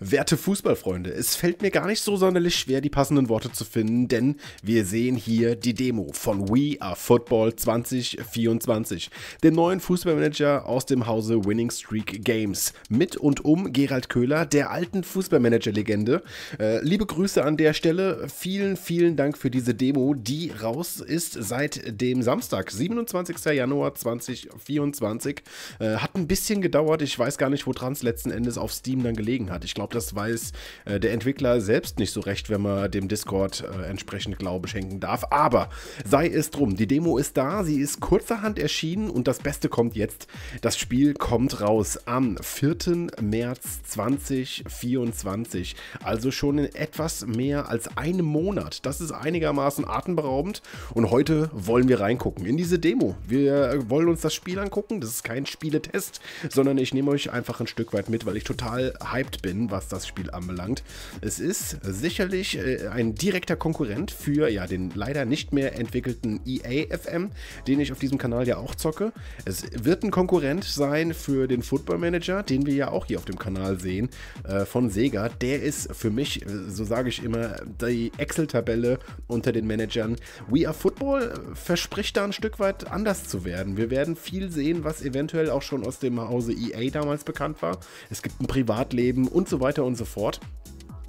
Werte Fußballfreunde, es fällt mir gar nicht so sonderlich schwer, die passenden Worte zu finden, denn wir sehen hier die Demo von We Are Football 2024, dem neuen Fußballmanager aus dem Hause Winning Streak Games, mit und um Gerald Köhler, der alten Fußballmanager-Legende. Äh, liebe Grüße an der Stelle, vielen, vielen Dank für diese Demo, die raus ist seit dem Samstag, 27. Januar 2024. Äh, hat ein bisschen gedauert, ich weiß gar nicht, woran es letzten Endes auf Steam dann gelegen hat. Ich glaube, glaube, das weiß äh, der Entwickler selbst nicht so recht, wenn man dem Discord äh, entsprechend Glaube schenken darf. Aber sei es drum, die Demo ist da, sie ist kurzerhand erschienen und das Beste kommt jetzt. Das Spiel kommt raus am 4. März 2024. Also schon in etwas mehr als einem Monat. Das ist einigermaßen atemberaubend und heute wollen wir reingucken in diese Demo. Wir wollen uns das Spiel angucken. Das ist kein Spieletest, sondern ich nehme euch einfach ein Stück weit mit, weil ich total hyped bin, was das Spiel anbelangt. Es ist sicherlich äh, ein direkter Konkurrent für ja, den leider nicht mehr entwickelten EA FM, den ich auf diesem Kanal ja auch zocke. Es wird ein Konkurrent sein für den Football Manager, den wir ja auch hier auf dem Kanal sehen, äh, von Sega. Der ist für mich, äh, so sage ich immer, die Excel-Tabelle unter den Managern. We Are Football verspricht da ein Stück weit anders zu werden. Wir werden viel sehen, was eventuell auch schon aus dem Hause EA damals bekannt war. Es gibt ein Privatleben und so weiter weiter und so fort.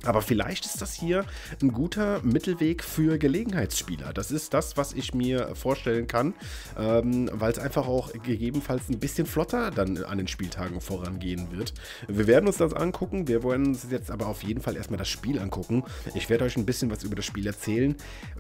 Aber vielleicht ist das hier ein guter Mittelweg für Gelegenheitsspieler. Das ist das, was ich mir vorstellen kann, ähm, weil es einfach auch gegebenenfalls ein bisschen flotter dann an den Spieltagen vorangehen wird. Wir werden uns das angucken. Wir wollen uns jetzt aber auf jeden Fall erstmal das Spiel angucken. Ich werde euch ein bisschen was über das Spiel erzählen.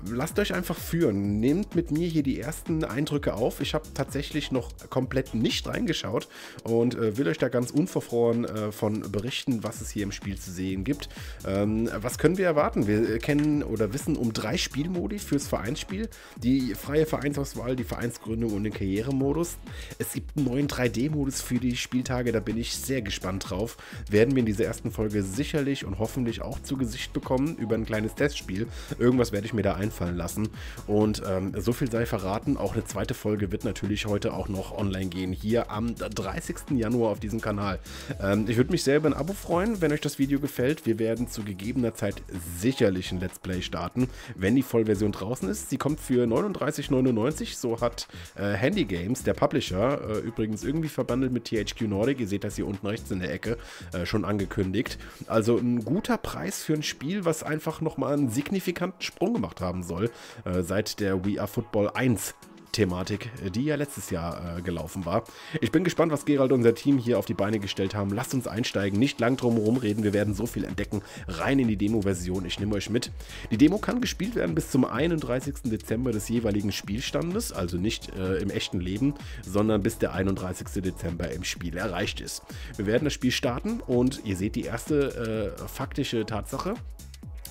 Lasst euch einfach führen. Nehmt mit mir hier die ersten Eindrücke auf. Ich habe tatsächlich noch komplett nicht reingeschaut und äh, will euch da ganz unverfroren äh, von berichten, was es hier im Spiel zu sehen gibt. Äh, ähm, was können wir erwarten? Wir kennen oder wissen um drei Spielmodi fürs Vereinsspiel. Die freie Vereinsauswahl, die Vereinsgründung und den Karrieremodus. Es gibt einen neuen 3D-Modus für die Spieltage, da bin ich sehr gespannt drauf. Werden wir in dieser ersten Folge sicherlich und hoffentlich auch zu Gesicht bekommen über ein kleines Testspiel. Irgendwas werde ich mir da einfallen lassen. Und ähm, so viel sei verraten, auch eine zweite Folge wird natürlich heute auch noch online gehen, hier am 30. Januar auf diesem Kanal. Ähm, ich würde mich selber ein Abo freuen, wenn euch das Video gefällt. Wir werden zu gegebener Zeit sicherlich ein Let's Play starten, wenn die Vollversion draußen ist. Sie kommt für 39,99, so hat äh, Handy Games, der Publisher, äh, übrigens irgendwie verbandelt mit THQ Nordic, ihr seht das hier unten rechts in der Ecke, äh, schon angekündigt. Also ein guter Preis für ein Spiel, was einfach nochmal einen signifikanten Sprung gemacht haben soll, äh, seit der We Are Football 1 Thematik, die ja letztes Jahr äh, gelaufen war. Ich bin gespannt, was Gerald und unser Team hier auf die Beine gestellt haben. Lasst uns einsteigen, nicht lang drum herum reden, wir werden so viel entdecken. Rein in die Demo-Version, ich nehme euch mit. Die Demo kann gespielt werden bis zum 31. Dezember des jeweiligen Spielstandes, also nicht äh, im echten Leben, sondern bis der 31. Dezember im Spiel erreicht ist. Wir werden das Spiel starten und ihr seht die erste äh, faktische Tatsache.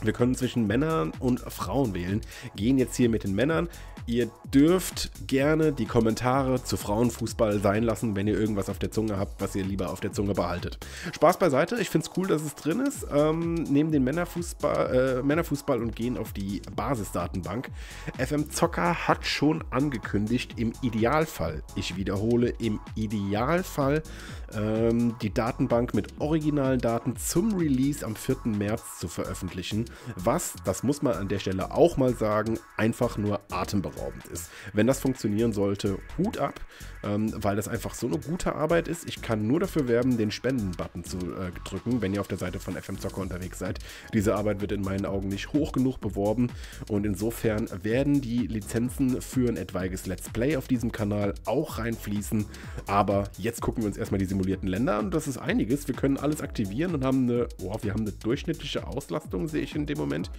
Wir können zwischen Männern und Frauen wählen. Gehen jetzt hier mit den Männern. Ihr dürft gerne die Kommentare zu Frauenfußball sein lassen, wenn ihr irgendwas auf der Zunge habt, was ihr lieber auf der Zunge behaltet. Spaß beiseite, ich finde es cool, dass es drin ist. Ähm, nehmen den Männerfußball, äh, Männerfußball und gehen auf die Basisdatenbank. FM Zocker hat schon angekündigt, im Idealfall, ich wiederhole, im Idealfall ähm, die Datenbank mit originalen Daten zum Release am 4. März zu veröffentlichen, was, das muss man an der Stelle auch mal sagen, einfach nur atemberaubend ist. Wenn das funktionieren sollte, Hut ab, ähm, weil das einfach so eine gute Arbeit ist. Ich kann nur dafür werben, den Spenden-Button zu äh, drücken, wenn ihr auf der Seite von FM Zocker unterwegs seid. Diese Arbeit wird in meinen Augen nicht hoch genug beworben und insofern werden die Lizenzen für ein etwaiges Let's Play auf diesem Kanal auch reinfließen. Aber jetzt gucken wir uns erstmal die simulierten Länder an. Das ist einiges. Wir können alles aktivieren und haben eine, oh, wir haben eine durchschnittliche Auslastung, sehe ich in dem Moment.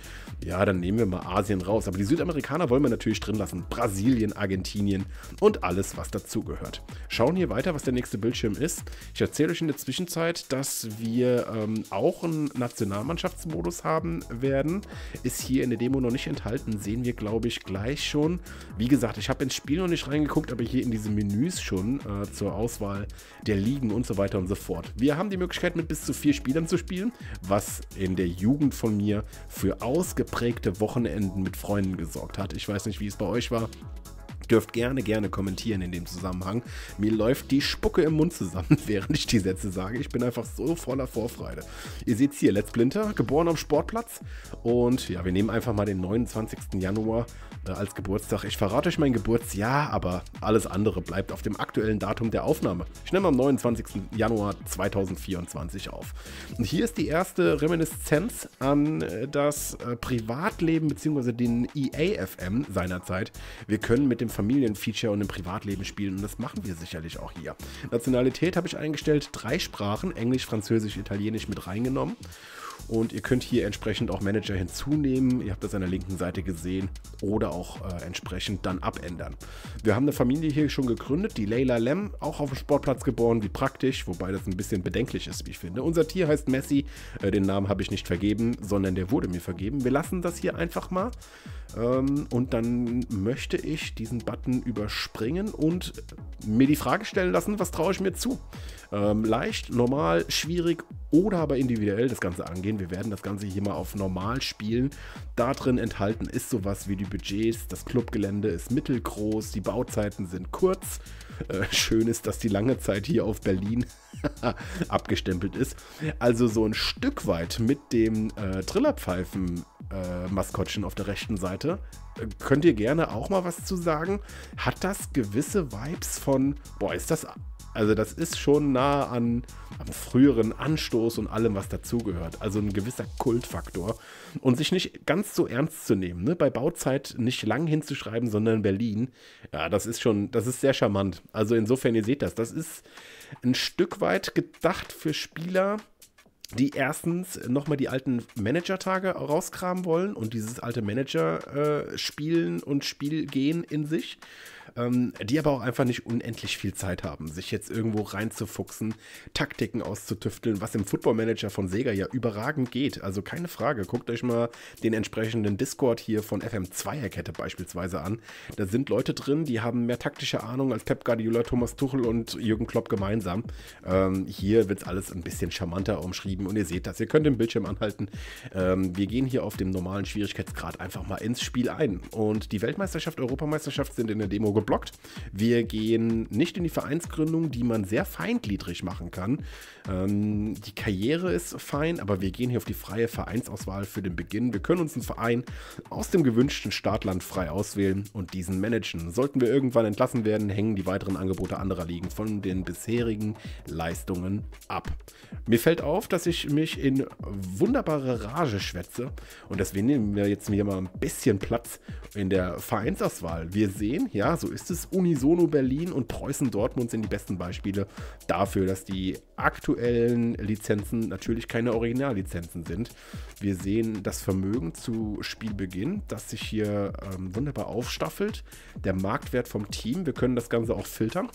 Ja, dann nehmen wir mal Asien raus. Aber die Südamerikaner wollen wir natürlich drin lassen. Brasilien, Argentinien und alles, was dazugehört gehört. Schauen hier weiter, was der nächste Bildschirm ist. Ich erzähle euch in der Zwischenzeit, dass wir ähm, auch einen Nationalmannschaftsmodus haben werden. Ist hier in der Demo noch nicht enthalten, sehen wir, glaube ich, gleich schon. Wie gesagt, ich habe ins Spiel noch nicht reingeguckt, aber hier in diese Menüs schon äh, zur Auswahl der Ligen und so weiter und so fort. Wir haben die Möglichkeit, mit bis zu vier Spielern zu spielen, was in der Jugend von mir für ausgeprägte Wochenenden mit Freunden gesorgt hat. Ich weiß nicht, wie es bei euch war. Dürft gerne, gerne kommentieren in dem Zusammenhang. Mir läuft die Spucke im Mund zusammen, während ich die Sätze sage. Ich bin einfach so voller Vorfreude. Ihr seht hier, Let's Splinter, geboren am Sportplatz. Und ja, wir nehmen einfach mal den 29. Januar äh, als Geburtstag. Ich verrate euch mein Geburtsjahr, aber alles andere bleibt auf dem aktuellen Datum der Aufnahme. Ich nehme am 29. Januar 2024 auf. Und hier ist die erste Reminiszenz an äh, das äh, Privatleben bzw. den EAFM seinerzeit. Wir können mit dem Familienfeature und im Privatleben spielen und das machen wir sicherlich auch hier. Nationalität habe ich eingestellt, drei Sprachen, Englisch, Französisch, Italienisch mit reingenommen. Und ihr könnt hier entsprechend auch Manager hinzunehmen. Ihr habt das an der linken Seite gesehen. Oder auch äh, entsprechend dann abändern. Wir haben eine Familie hier schon gegründet, die Leila Lem, auch auf dem Sportplatz geboren, wie praktisch, wobei das ein bisschen bedenklich ist, wie ich finde. Unser Tier heißt Messi. Äh, den Namen habe ich nicht vergeben, sondern der wurde mir vergeben. Wir lassen das hier einfach mal. Ähm, und dann möchte ich diesen Button überspringen und mir die Frage stellen lassen, was traue ich mir zu? Ähm, leicht, normal, schwierig oder aber individuell das Ganze angehen. Wir werden das Ganze hier mal auf normal spielen. Da drin enthalten ist sowas wie die Budgets, das Clubgelände ist mittelgroß, die Bauzeiten sind kurz. Äh, schön ist, dass die lange Zeit hier auf Berlin abgestempelt ist. Also so ein Stück weit mit dem äh, Trillerpfeifen äh, Maskottchen auf der rechten Seite. Äh, könnt ihr gerne auch mal was zu sagen? Hat das gewisse Vibes von, boah, ist das, also das ist schon nah an am früheren Anstoß und allem, was dazugehört. Also ein gewisser Kultfaktor. Und sich nicht ganz so ernst zu nehmen, ne? bei Bauzeit nicht lang hinzuschreiben, sondern Berlin, ja, das ist schon, das ist sehr charmant. Also insofern, ihr seht das, das ist ein Stück weit gedacht für Spieler, die erstens nochmal die alten Manager-Tage rauskramen wollen und dieses alte Manager-Spielen äh, und Spielgehen in sich ähm, die aber auch einfach nicht unendlich viel Zeit haben, sich jetzt irgendwo reinzufuchsen, Taktiken auszutüfteln, was im Football Manager von Sega ja überragend geht. Also keine Frage, guckt euch mal den entsprechenden Discord hier von FM2er-Kette beispielsweise an. Da sind Leute drin, die haben mehr taktische Ahnung als Pep Guardiola, Thomas Tuchel und Jürgen Klopp gemeinsam. Ähm, hier wird es alles ein bisschen charmanter umschrieben und ihr seht das, ihr könnt den Bildschirm anhalten. Ähm, wir gehen hier auf dem normalen Schwierigkeitsgrad einfach mal ins Spiel ein. Und die Weltmeisterschaft, Europameisterschaft sind in der Demo geblockt. Wir gehen nicht in die Vereinsgründung, die man sehr feingliedrig machen kann. Ähm, die Karriere ist fein, aber wir gehen hier auf die freie Vereinsauswahl für den Beginn. Wir können uns einen Verein aus dem gewünschten Startland frei auswählen und diesen managen. Sollten wir irgendwann entlassen werden, hängen die weiteren Angebote anderer Ligen von den bisherigen Leistungen ab. Mir fällt auf, dass ich mich in wunderbare Rage schwätze und deswegen nehmen wir jetzt hier mal ein bisschen Platz in der Vereinsauswahl. Wir sehen, ja, so ist es, Unisono Berlin und Preußen Dortmund sind die besten Beispiele dafür, dass die aktuellen Lizenzen natürlich keine Originallizenzen sind. Wir sehen das Vermögen zu Spielbeginn, das sich hier ähm, wunderbar aufstaffelt. Der Marktwert vom Team, wir können das Ganze auch filtern.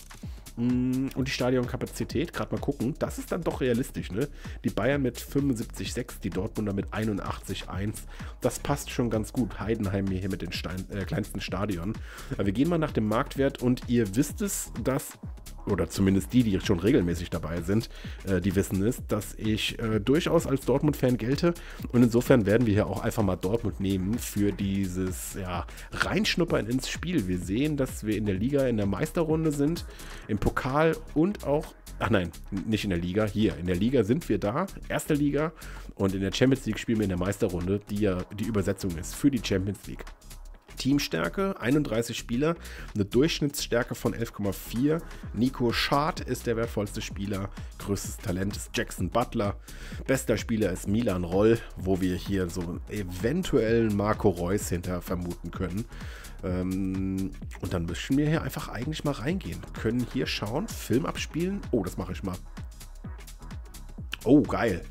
Mm, und die Stadionkapazität, gerade mal gucken, das ist dann doch realistisch, ne? Die Bayern mit 75,6, die Dortmunder mit 81,1. Das passt schon ganz gut. Heidenheim hier mit den Stein, äh, kleinsten Stadion. Aber wir gehen mal nach dem Marktwert und ihr wisst es, dass oder zumindest die, die schon regelmäßig dabei sind, äh, die wissen es, dass ich äh, durchaus als Dortmund-Fan gelte. Und insofern werden wir hier auch einfach mal Dortmund nehmen für dieses ja, Reinschnuppern ins Spiel. Wir sehen, dass wir in der Liga in der Meisterrunde sind, im Pokal und auch, ach nein, nicht in der Liga, hier, in der Liga sind wir da, erste Liga. Und in der Champions League spielen wir in der Meisterrunde, die ja die Übersetzung ist für die Champions League. Teamstärke, 31 Spieler, eine Durchschnittsstärke von 11,4. Nico Schad ist der wertvollste Spieler, größtes Talent ist Jackson Butler, bester Spieler ist Milan Roll, wo wir hier so einen eventuellen Marco Reus hinter vermuten können. Ähm, und dann müssen wir hier einfach eigentlich mal reingehen. Können hier schauen, Film abspielen. Oh, das mache ich mal. Oh, geil.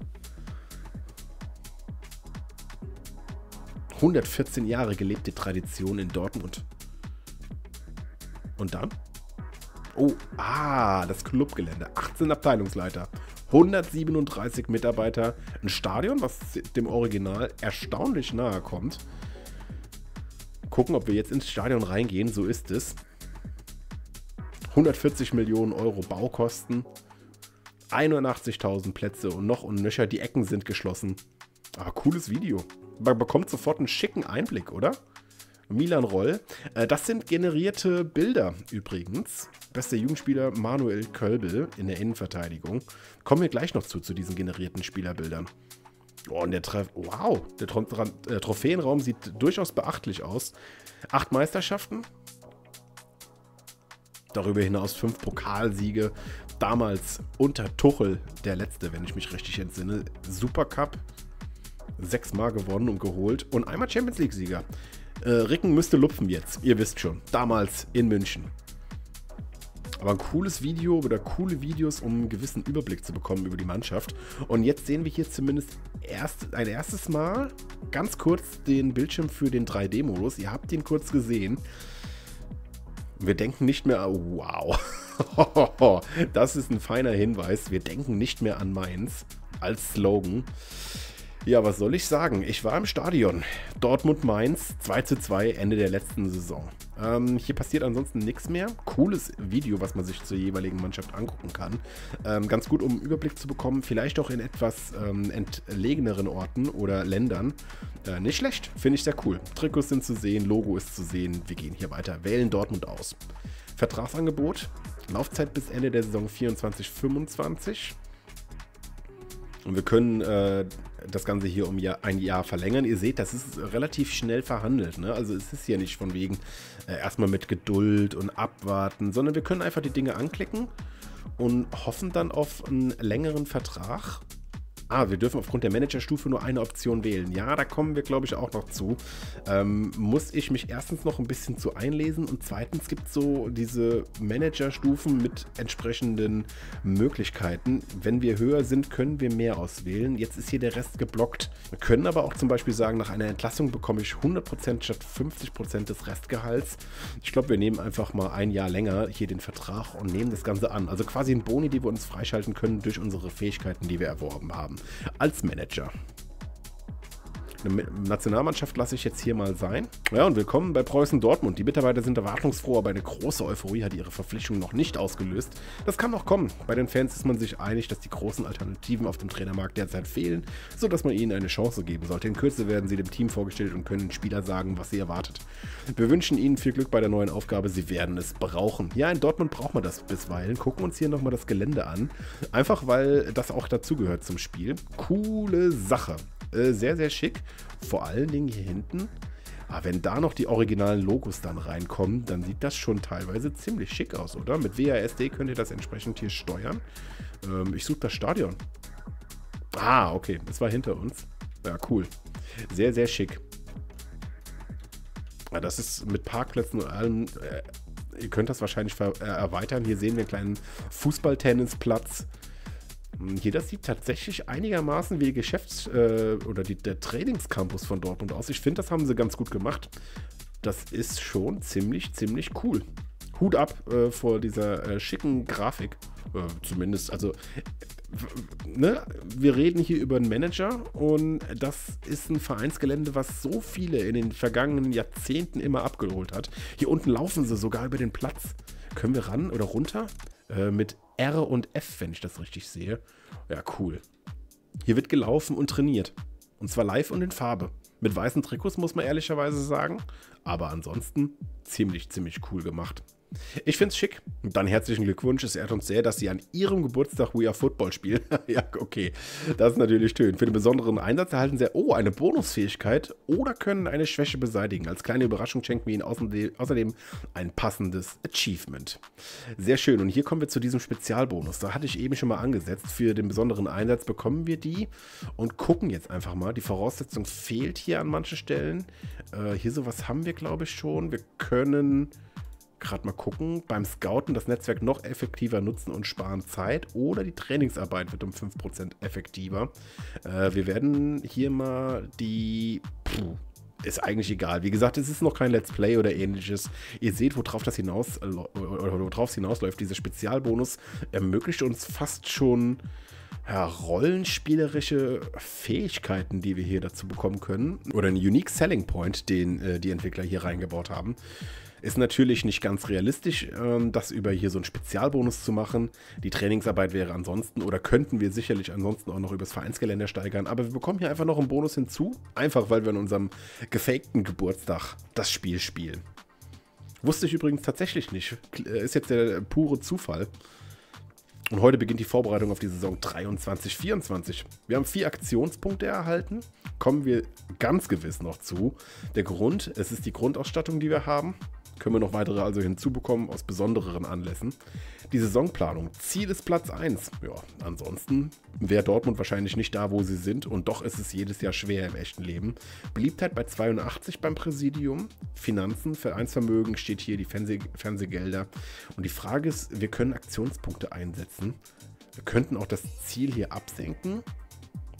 114 Jahre gelebte Tradition in Dortmund. Und dann? Oh, ah, das Clubgelände. 18 Abteilungsleiter. 137 Mitarbeiter. Ein Stadion, was dem Original erstaunlich nahe kommt. Gucken, ob wir jetzt ins Stadion reingehen. So ist es. 140 Millionen Euro Baukosten. 81.000 Plätze und noch und nöcher. Die Ecken sind geschlossen. Aber cooles Video man bekommt sofort einen schicken Einblick, oder? Milan Roll. Äh, das sind generierte Bilder übrigens. Bester Jugendspieler Manuel Kölbel in der Innenverteidigung. Kommen wir gleich noch zu, zu diesen generierten Spielerbildern. Oh, und der Treff. Wow, der äh, Trophäenraum sieht durchaus beachtlich aus. Acht Meisterschaften. Darüber hinaus fünf Pokalsiege. Damals unter Tuchel der letzte, wenn ich mich richtig entsinne. Supercup. Sechsmal gewonnen und geholt. Und einmal Champions League-Sieger. Äh, Ricken müsste lupfen jetzt. Ihr wisst schon. Damals in München. Aber ein cooles Video oder coole Videos, um einen gewissen Überblick zu bekommen über die Mannschaft. Und jetzt sehen wir hier zumindest erst, ein erstes Mal ganz kurz den Bildschirm für den 3D-Modus. Ihr habt ihn kurz gesehen. Wir denken nicht mehr, wow, das ist ein feiner Hinweis. Wir denken nicht mehr an Mainz als Slogan. Ja, was soll ich sagen? Ich war im Stadion. Dortmund-Mainz 2 zu 2, Ende der letzten Saison. Ähm, hier passiert ansonsten nichts mehr. Cooles Video, was man sich zur jeweiligen Mannschaft angucken kann. Ähm, ganz gut, um einen Überblick zu bekommen. Vielleicht auch in etwas ähm, entlegeneren Orten oder Ländern. Äh, nicht schlecht, finde ich sehr cool. Trikots sind zu sehen, Logo ist zu sehen. Wir gehen hier weiter. Wählen Dortmund aus. Vertragsangebot. Laufzeit bis Ende der Saison 24-25. Und wir können äh, das Ganze hier um Jahr, ein Jahr verlängern. Ihr seht, das ist relativ schnell verhandelt. Ne? Also es ist hier nicht von wegen äh, erstmal mit Geduld und abwarten, sondern wir können einfach die Dinge anklicken und hoffen dann auf einen längeren Vertrag Ah, wir dürfen aufgrund der Managerstufe nur eine Option wählen. Ja, da kommen wir, glaube ich, auch noch zu. Ähm, muss ich mich erstens noch ein bisschen zu einlesen und zweitens gibt es so diese Managerstufen mit entsprechenden Möglichkeiten. Wenn wir höher sind, können wir mehr auswählen. Jetzt ist hier der Rest geblockt. Wir können aber auch zum Beispiel sagen, nach einer Entlassung bekomme ich 100% statt 50% des Restgehalts. Ich glaube, wir nehmen einfach mal ein Jahr länger hier den Vertrag und nehmen das Ganze an. Also quasi ein Boni, die wir uns freischalten können durch unsere Fähigkeiten, die wir erworben haben als Manager. Eine Nationalmannschaft lasse ich jetzt hier mal sein. Ja, und willkommen bei Preußen Dortmund. Die Mitarbeiter sind erwartungsfroh, aber eine große Euphorie hat ihre Verpflichtung noch nicht ausgelöst. Das kann noch kommen. Bei den Fans ist man sich einig, dass die großen Alternativen auf dem Trainermarkt derzeit fehlen, sodass man ihnen eine Chance geben sollte. In Kürze werden sie dem Team vorgestellt und können den Spieler sagen, was sie erwartet. Wir wünschen ihnen viel Glück bei der neuen Aufgabe. Sie werden es brauchen. Ja, in Dortmund braucht man das bisweilen. Gucken uns hier nochmal das Gelände an. Einfach, weil das auch dazugehört zum Spiel. Coole Sache. Äh, sehr, sehr schick. Vor allen Dingen hier hinten. Aber ah, wenn da noch die originalen Logos dann reinkommen, dann sieht das schon teilweise ziemlich schick aus, oder? Mit WASD könnt ihr das entsprechend hier steuern. Ähm, ich suche das Stadion. Ah, okay. Das war hinter uns. Ja, cool. Sehr, sehr schick. Ja, das ist mit Parkplätzen und allem. Äh, ihr könnt das wahrscheinlich äh, erweitern. Hier sehen wir einen kleinen Fußballtennisplatz. Hier, das sieht tatsächlich einigermaßen wie die Geschäfts- äh, oder die, der Trainingscampus von Dortmund aus. Ich finde, das haben sie ganz gut gemacht. Das ist schon ziemlich, ziemlich cool. Hut ab äh, vor dieser äh, schicken Grafik. Äh, zumindest, also, ne? wir reden hier über einen Manager und das ist ein Vereinsgelände, was so viele in den vergangenen Jahrzehnten immer abgeholt hat. Hier unten laufen sie sogar über den Platz. Können wir ran oder runter? Äh, mit R und F, wenn ich das richtig sehe. Ja, cool. Hier wird gelaufen und trainiert. Und zwar live und in Farbe. Mit weißen Trikots muss man ehrlicherweise sagen. Aber ansonsten ziemlich, ziemlich cool gemacht. Ich finde es schick. Dann herzlichen Glückwunsch. Es ehrt uns sehr, dass Sie an Ihrem Geburtstag We Are Football spielen. ja, okay. Das ist natürlich schön. Für den besonderen Einsatz erhalten Sie, oh, eine Bonusfähigkeit oder können eine Schwäche beseitigen. Als kleine Überraschung schenken wir Ihnen außerdem ein passendes Achievement. Sehr schön. Und hier kommen wir zu diesem Spezialbonus. Da hatte ich eben schon mal angesetzt. Für den besonderen Einsatz bekommen wir die und gucken jetzt einfach mal. Die Voraussetzung fehlt hier an manchen Stellen. Äh, hier sowas haben wir, glaube ich, schon. Wir können gerade mal gucken, beim Scouten das Netzwerk noch effektiver nutzen und sparen Zeit oder die Trainingsarbeit wird um 5% effektiver. Äh, wir werden hier mal die... Puh, ist eigentlich egal. Wie gesagt, es ist noch kein Let's Play oder ähnliches. Ihr seht, worauf das hinaus, worauf es hinausläuft. Dieser Spezialbonus ermöglicht uns fast schon ja, rollenspielerische Fähigkeiten, die wir hier dazu bekommen können. Oder einen Unique Selling Point, den äh, die Entwickler hier reingebaut haben. Ist natürlich nicht ganz realistisch, ähm, das über hier so einen Spezialbonus zu machen. Die Trainingsarbeit wäre ansonsten oder könnten wir sicherlich ansonsten auch noch übers Vereinsgelände steigern. Aber wir bekommen hier einfach noch einen Bonus hinzu. Einfach weil wir an unserem gefakten Geburtstag das Spiel spielen. Wusste ich übrigens tatsächlich nicht. Äh, ist jetzt der pure Zufall. Und heute beginnt die Vorbereitung auf die Saison 23-24. Wir haben vier Aktionspunkte erhalten. Kommen wir ganz gewiss noch zu. Der Grund, es ist die Grundausstattung, die wir haben. Können wir noch weitere also hinzubekommen aus besonderen Anlässen. Die Saisonplanung. Ziel ist Platz 1. Ja, ansonsten wäre Dortmund wahrscheinlich nicht da, wo sie sind. Und doch ist es jedes Jahr schwer im echten Leben. Beliebtheit bei 82 beim Präsidium. Finanzen, Vereinsvermögen steht hier, die Fernseh Fernsehgelder. Und die Frage ist, wir können Aktionspunkte einsetzen. Wir könnten auch das Ziel hier absenken.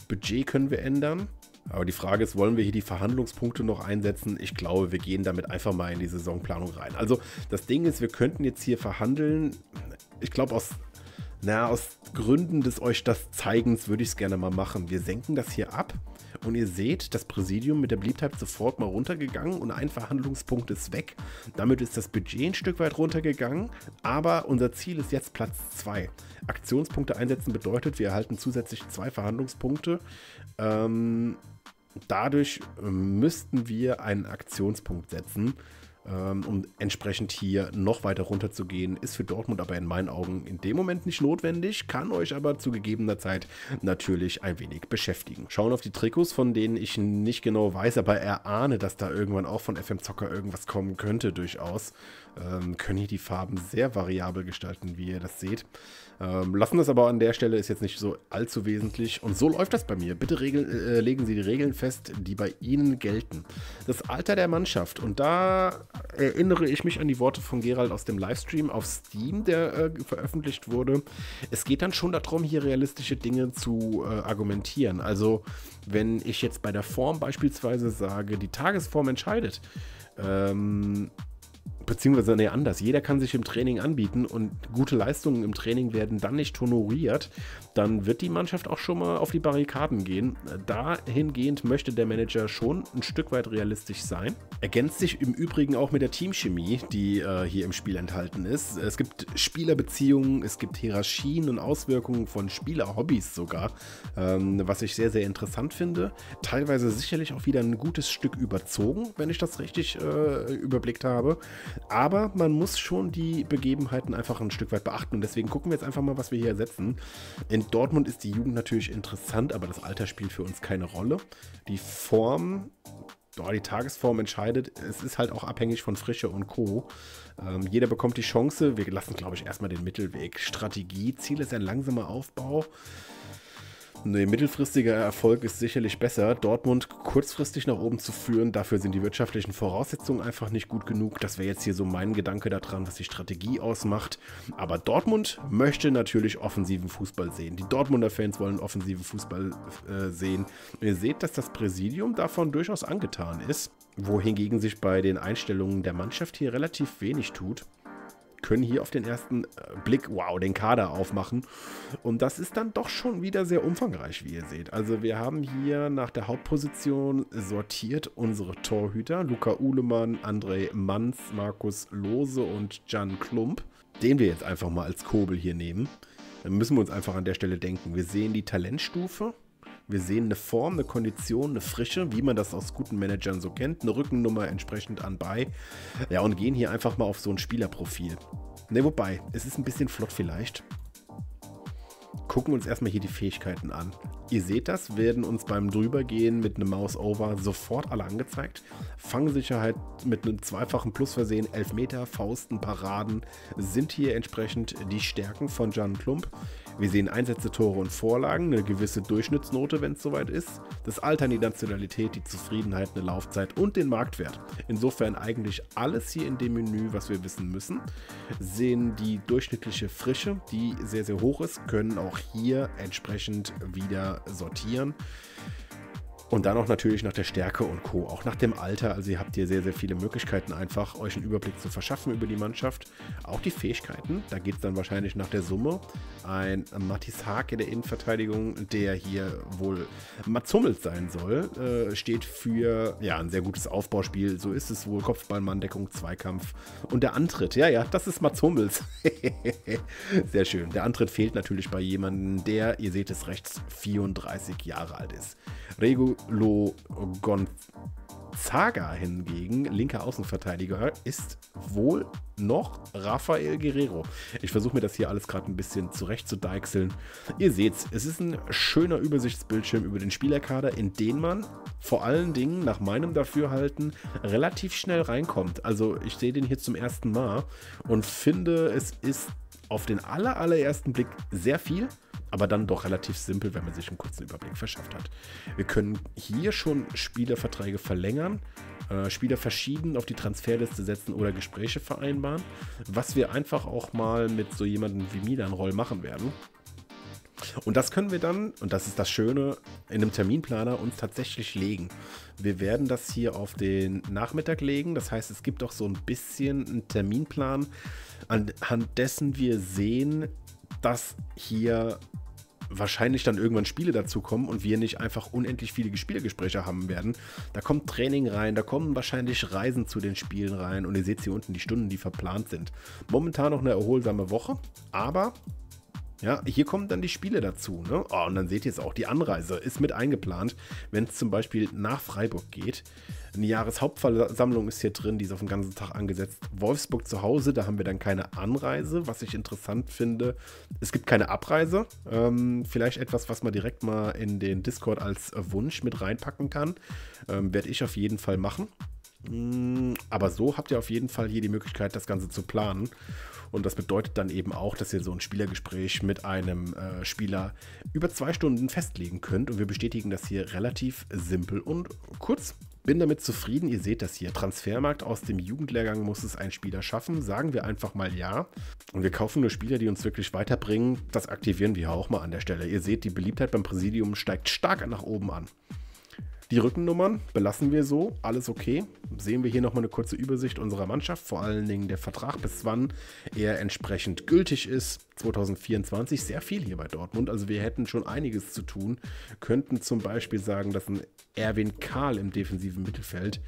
Budget können wir ändern. Aber die Frage ist, wollen wir hier die Verhandlungspunkte noch einsetzen? Ich glaube, wir gehen damit einfach mal in die Saisonplanung rein. Also das Ding ist, wir könnten jetzt hier verhandeln. Ich glaube, aus, aus Gründen des euch das Zeigens würde ich es gerne mal machen. Wir senken das hier ab. Und ihr seht, das Präsidium mit der Beliebtheit sofort mal runtergegangen und ein Verhandlungspunkt ist weg. Damit ist das Budget ein Stück weit runtergegangen, aber unser Ziel ist jetzt Platz 2. Aktionspunkte einsetzen bedeutet, wir erhalten zusätzlich zwei Verhandlungspunkte. Ähm, dadurch müssten wir einen Aktionspunkt setzen ähm, um entsprechend hier noch weiter runter zu gehen. Ist für Dortmund aber in meinen Augen in dem Moment nicht notwendig, kann euch aber zu gegebener Zeit natürlich ein wenig beschäftigen. Schauen auf die Trikots, von denen ich nicht genau weiß, aber erahne, dass da irgendwann auch von FM Zocker irgendwas kommen könnte durchaus. Ähm, können hier die Farben sehr variabel gestalten, wie ihr das seht. Ähm, lassen das aber an der Stelle, ist jetzt nicht so allzu wesentlich. Und so läuft das bei mir. Bitte regeln, äh, legen Sie die Regeln fest, die bei Ihnen gelten. Das Alter der Mannschaft. Und da erinnere ich mich an die Worte von Gerald aus dem Livestream auf Steam, der äh, veröffentlicht wurde. Es geht dann schon darum, hier realistische Dinge zu äh, argumentieren. Also, wenn ich jetzt bei der Form beispielsweise sage, die Tagesform entscheidet, ähm, beziehungsweise nee, anders. Jeder kann sich im Training anbieten und gute Leistungen im Training werden dann nicht honoriert, dann wird die Mannschaft auch schon mal auf die Barrikaden gehen. Dahingehend möchte der Manager schon ein Stück weit realistisch sein. Ergänzt sich im Übrigen auch mit der Teamchemie, die äh, hier im Spiel enthalten ist. Es gibt Spielerbeziehungen, es gibt Hierarchien und Auswirkungen von Spielerhobbys sogar, ähm, was ich sehr, sehr interessant finde. Teilweise sicherlich auch wieder ein gutes Stück überzogen, wenn ich das richtig äh, überblickt habe. Aber man muss schon die Begebenheiten einfach ein Stück weit beachten und deswegen gucken wir jetzt einfach mal, was wir hier ersetzen. In Dortmund ist die Jugend natürlich interessant, aber das Alter spielt für uns keine Rolle. Die Form oh, die Tagesform entscheidet. Es ist halt auch abhängig von Frische und Co. Ähm, jeder bekommt die Chance. Wir lassen, glaube ich, erstmal den Mittelweg. Strategie, Ziel ist ein langsamer Aufbau. Nee, mittelfristiger Erfolg ist sicherlich besser. Dortmund kurzfristig nach oben zu führen, dafür sind die wirtschaftlichen Voraussetzungen einfach nicht gut genug. Das wäre jetzt hier so mein Gedanke daran, was die Strategie ausmacht. Aber Dortmund möchte natürlich offensiven Fußball sehen. Die Dortmunder Fans wollen offensiven Fußball äh, sehen. Ihr seht, dass das Präsidium davon durchaus angetan ist, wohingegen sich bei den Einstellungen der Mannschaft hier relativ wenig tut können hier auf den ersten äh, Blick, wow, den Kader aufmachen. Und das ist dann doch schon wieder sehr umfangreich, wie ihr seht. Also wir haben hier nach der Hauptposition sortiert unsere Torhüter. Luca Uhlemann, André Manns, Markus Lose und Jan Klump. Den wir jetzt einfach mal als Kobel hier nehmen. Dann müssen wir uns einfach an der Stelle denken. Wir sehen die Talentstufe. Wir sehen eine Form, eine Kondition, eine Frische, wie man das aus guten Managern so kennt, eine Rückennummer entsprechend anbei. Ja, und gehen hier einfach mal auf so ein Spielerprofil. Ne, wobei, es ist ein bisschen flott vielleicht. Gucken uns erstmal hier die Fähigkeiten an. Ihr seht das, werden uns beim Drübergehen mit einem Mouse-Over sofort alle angezeigt. Fangsicherheit mit einem zweifachen Plus versehen, Elfmeter, Fausten, Paraden sind hier entsprechend die Stärken von Jan Klump. Wir sehen Einsätze, Tore und Vorlagen, eine gewisse Durchschnittsnote, wenn es soweit ist, das Alter, die Nationalität, die Zufriedenheit, eine Laufzeit und den Marktwert. Insofern eigentlich alles hier in dem Menü, was wir wissen müssen. Sehen die durchschnittliche Frische, die sehr, sehr hoch ist, können auch hier entsprechend wieder sortieren. Und dann auch natürlich nach der Stärke und Co., auch nach dem Alter. Also ihr habt hier sehr, sehr viele Möglichkeiten, einfach euch einen Überblick zu verschaffen über die Mannschaft. Auch die Fähigkeiten, da geht es dann wahrscheinlich nach der Summe. Ein Mathis Haag in der Innenverteidigung, der hier wohl Mats Hummels sein soll, äh, steht für ja, ein sehr gutes Aufbauspiel. So ist es wohl. Kopfball, Manndeckung, Zweikampf. Und der Antritt, ja, ja, das ist Mats Hummels. sehr schön. Der Antritt fehlt natürlich bei jemandem, der, ihr seht es rechts, 34 Jahre alt ist. Regulo Gonzaga hingegen, linker Außenverteidiger, ist wohl noch Rafael Guerrero. Ich versuche mir das hier alles gerade ein bisschen zurecht zu deichseln. Ihr seht's, es ist ein schöner Übersichtsbildschirm über den Spielerkader, in den man vor allen Dingen nach meinem Dafürhalten relativ schnell reinkommt. Also ich sehe den hier zum ersten Mal und finde, es ist auf den aller, allerersten Blick sehr viel aber dann doch relativ simpel, wenn man sich einen kurzen Überblick verschafft hat. Wir können hier schon Spielerverträge verlängern, äh, Spieler verschieden auf die Transferliste setzen oder Gespräche vereinbaren, was wir einfach auch mal mit so jemandem wie Milan Roll machen werden. Und das können wir dann, und das ist das Schöne, in einem Terminplaner uns tatsächlich legen. Wir werden das hier auf den Nachmittag legen. Das heißt, es gibt auch so ein bisschen einen Terminplan, anhand dessen wir sehen, dass hier wahrscheinlich dann irgendwann Spiele dazu kommen und wir nicht einfach unendlich viele Spielgespräche haben werden. Da kommt Training rein, da kommen wahrscheinlich Reisen zu den Spielen rein und ihr seht hier unten die Stunden, die verplant sind. Momentan noch eine erholsame Woche, aber ja, hier kommen dann die Spiele dazu. Ne? Oh, und dann seht ihr es auch, die Anreise ist mit eingeplant, wenn es zum Beispiel nach Freiburg geht. Eine Jahreshauptversammlung ist hier drin, die ist auf den ganzen Tag angesetzt. Wolfsburg zu Hause, da haben wir dann keine Anreise, was ich interessant finde. Es gibt keine Abreise. Ähm, vielleicht etwas, was man direkt mal in den Discord als Wunsch mit reinpacken kann. Ähm, Werde ich auf jeden Fall machen. Mm, aber so habt ihr auf jeden Fall hier die Möglichkeit, das Ganze zu planen. Und das bedeutet dann eben auch, dass ihr so ein Spielergespräch mit einem äh, Spieler über zwei Stunden festlegen könnt. Und wir bestätigen das hier relativ simpel und kurz. Bin damit zufrieden. Ihr seht das hier. Transfermarkt aus dem Jugendlehrgang muss es ein Spieler schaffen. Sagen wir einfach mal ja. Und wir kaufen nur Spieler, die uns wirklich weiterbringen. Das aktivieren wir auch mal an der Stelle. Ihr seht, die Beliebtheit beim Präsidium steigt stark nach oben an. Die Rückennummern belassen wir so, alles okay. Sehen wir hier nochmal eine kurze Übersicht unserer Mannschaft, vor allen Dingen der Vertrag, bis wann er entsprechend gültig ist. 2024 sehr viel hier bei Dortmund, also wir hätten schon einiges zu tun. Könnten zum Beispiel sagen, dass ein Erwin Karl im defensiven Mittelfeld,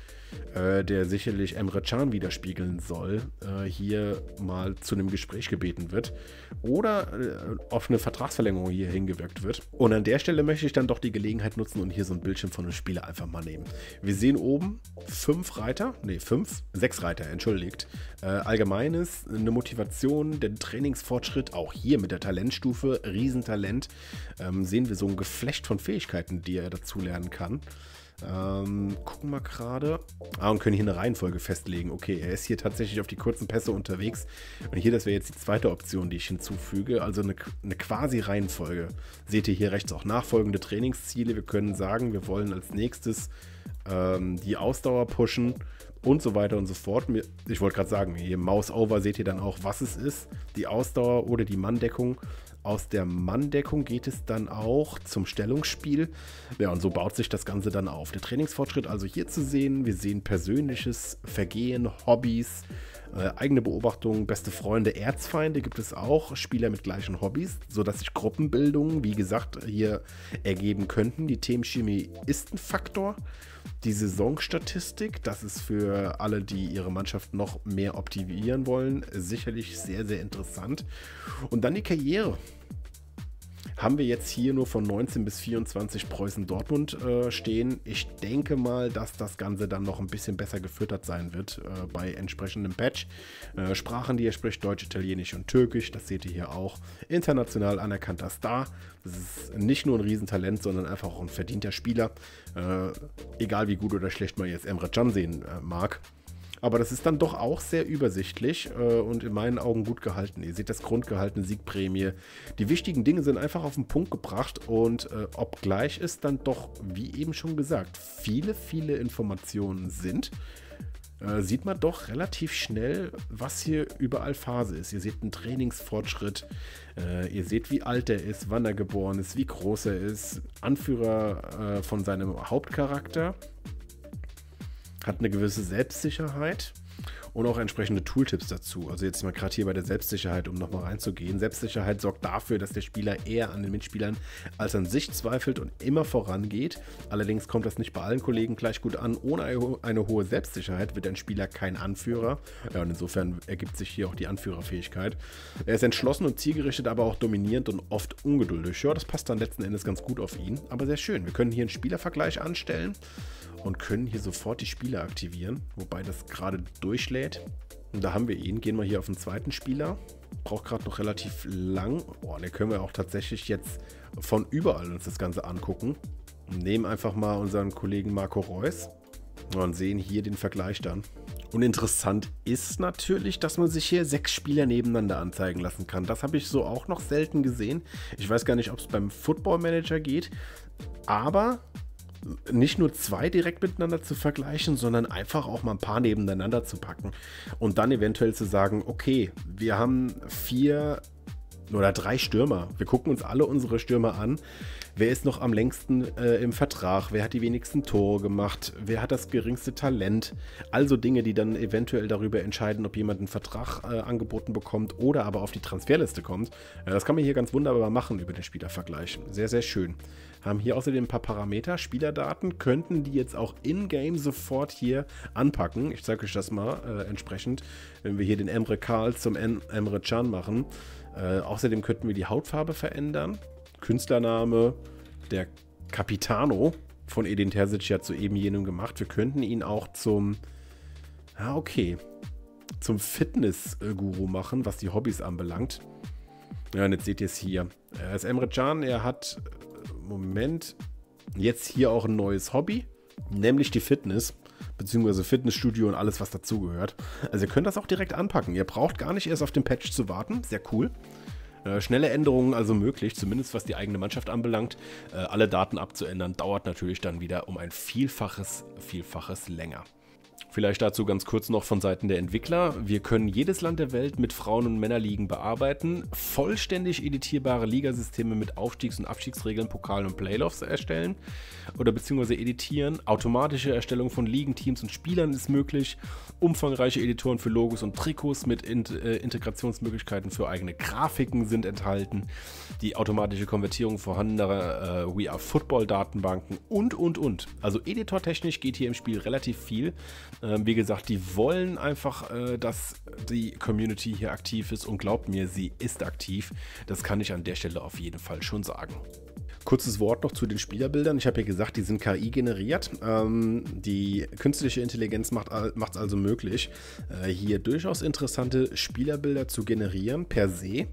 äh, der sicherlich Emre Can widerspiegeln soll, äh, hier mal zu einem Gespräch gebeten wird oder äh, auf eine Vertragsverlängerung hier hingewirkt wird. Und an der Stelle möchte ich dann doch die Gelegenheit nutzen und hier so ein Bildschirm von einem Spieler einfach mal nehmen. Wir sehen oben fünf Reiter, nee, fünf, sechs Reiter, entschuldigt. Äh, Allgemeines, eine Motivation, der Trainingsfortschritt, auch hier mit der Talentstufe, Riesentalent, ähm, sehen wir so ein Geflecht von Fähigkeiten, die er dazu lernen kann. Ähm, gucken wir gerade. Ah, und können hier eine Reihenfolge festlegen. Okay, er ist hier tatsächlich auf die kurzen Pässe unterwegs. Und hier, das wäre jetzt die zweite Option, die ich hinzufüge. Also eine, eine quasi Reihenfolge. Seht ihr hier rechts auch nachfolgende Trainingsziele. Wir können sagen, wir wollen als nächstes ähm, die Ausdauer pushen und so weiter und so fort. Ich wollte gerade sagen, hier Mouse Over seht ihr dann auch, was es ist. Die Ausdauer oder die Manndeckung. Aus der Manndeckung geht es dann auch zum Stellungsspiel. Ja, und so baut sich das Ganze dann auf. Der Trainingsfortschritt also hier zu sehen. Wir sehen persönliches Vergehen, Hobbys, äh, eigene Beobachtungen, beste Freunde, Erzfeinde gibt es auch, Spieler mit gleichen Hobbys, sodass sich Gruppenbildungen, wie gesagt, hier ergeben könnten. Die Themenchemie ist ein Faktor. Die Saisonstatistik, das ist für alle, die ihre Mannschaft noch mehr optimieren wollen, sicherlich sehr, sehr interessant. Und dann die Karriere haben wir jetzt hier nur von 19 bis 24 Preußen Dortmund äh, stehen. Ich denke mal, dass das Ganze dann noch ein bisschen besser gefüttert sein wird äh, bei entsprechendem Patch. Äh, Sprachen, die er spricht, Deutsch, Italienisch und Türkisch, das seht ihr hier auch. International anerkannter Star. Das ist nicht nur ein Riesentalent, sondern einfach auch ein verdienter Spieler. Äh, egal wie gut oder schlecht man jetzt Emre Can sehen äh, mag. Aber das ist dann doch auch sehr übersichtlich äh, und in meinen Augen gut gehalten. Ihr seht das Grundgehalt, Siegprämie. Die wichtigen Dinge sind einfach auf den Punkt gebracht und äh, obgleich es dann doch, wie eben schon gesagt, viele, viele Informationen sind, äh, sieht man doch relativ schnell, was hier überall Phase ist. Ihr seht einen Trainingsfortschritt, äh, ihr seht, wie alt er ist, wann er geboren ist, wie groß er ist, Anführer äh, von seinem Hauptcharakter, hat eine gewisse Selbstsicherheit und auch entsprechende Tooltips dazu. Also jetzt mal gerade hier bei der Selbstsicherheit, um nochmal reinzugehen. Selbstsicherheit sorgt dafür, dass der Spieler eher an den Mitspielern als an sich zweifelt und immer vorangeht. Allerdings kommt das nicht bei allen Kollegen gleich gut an. Ohne eine hohe Selbstsicherheit wird ein Spieler kein Anführer. Ja, und insofern ergibt sich hier auch die Anführerfähigkeit. Er ist entschlossen und zielgerichtet, aber auch dominierend und oft ungeduldig. Ja, das passt dann letzten Endes ganz gut auf ihn. Aber sehr schön. Wir können hier einen Spielervergleich anstellen und können hier sofort die Spieler aktivieren, wobei das gerade durchlädt. Und da haben wir ihn. Gehen wir hier auf den zweiten Spieler. Braucht gerade noch relativ lang. Boah, den können wir auch tatsächlich jetzt von überall uns das Ganze angucken. nehmen einfach mal unseren Kollegen Marco Reus und sehen hier den Vergleich dann. Und interessant ist natürlich, dass man sich hier sechs Spieler nebeneinander anzeigen lassen kann. Das habe ich so auch noch selten gesehen. Ich weiß gar nicht, ob es beim Football Manager geht. Aber nicht nur zwei direkt miteinander zu vergleichen, sondern einfach auch mal ein paar nebeneinander zu packen und dann eventuell zu sagen, okay, wir haben vier oder drei Stürmer. Wir gucken uns alle unsere Stürmer an. Wer ist noch am längsten äh, im Vertrag? Wer hat die wenigsten Tore gemacht? Wer hat das geringste Talent? Also Dinge, die dann eventuell darüber entscheiden, ob jemand einen Vertrag äh, angeboten bekommt oder aber auf die Transferliste kommt. Äh, das kann man hier ganz wunderbar machen über den Spielervergleich. Sehr, sehr schön. Haben hier außerdem ein paar Parameter, Spielerdaten, könnten die jetzt auch in-game sofort hier anpacken. Ich zeige euch das mal äh, entsprechend, wenn wir hier den Emre Karl zum en Emre Can machen. Äh, außerdem könnten wir die Hautfarbe verändern. Künstlername, der Capitano von Edin Terzic ja zu eben jenem gemacht. Wir könnten ihn auch zum, ja okay, zum Fitness-Guru machen, was die Hobbys anbelangt. Ja, und jetzt seht ihr es hier. Er ist Emre Can, er hat Moment jetzt hier auch ein neues Hobby, nämlich die Fitness beziehungsweise Fitnessstudio und alles, was dazugehört. Also ihr könnt das auch direkt anpacken. Ihr braucht gar nicht erst auf den Patch zu warten. Sehr cool. Äh, schnelle Änderungen also möglich, zumindest was die eigene Mannschaft anbelangt. Äh, alle Daten abzuändern dauert natürlich dann wieder um ein Vielfaches, Vielfaches länger. Vielleicht dazu ganz kurz noch von Seiten der Entwickler. Wir können jedes Land der Welt mit Frauen- und Männerligen bearbeiten, vollständig editierbare Ligasysteme mit Aufstiegs- und Abstiegsregeln, Pokalen und Playoffs erstellen oder beziehungsweise editieren. Automatische Erstellung von Ligen, Teams und Spielern ist möglich. Umfangreiche Editoren für Logos und Trikots mit In äh, Integrationsmöglichkeiten für eigene Grafiken sind enthalten. Die automatische Konvertierung vorhandener äh, We Are Football Datenbanken und, und, und. Also editortechnisch geht hier im Spiel relativ viel. Ähm, wie gesagt, die wollen einfach, äh, dass die Community hier aktiv ist und glaubt mir, sie ist aktiv. Das kann ich an der Stelle auf jeden Fall schon sagen. Kurzes Wort noch zu den Spielerbildern. Ich habe ja gesagt, die sind KI generiert. Ähm, die künstliche Intelligenz macht es also möglich, äh, hier durchaus interessante Spielerbilder zu generieren per se.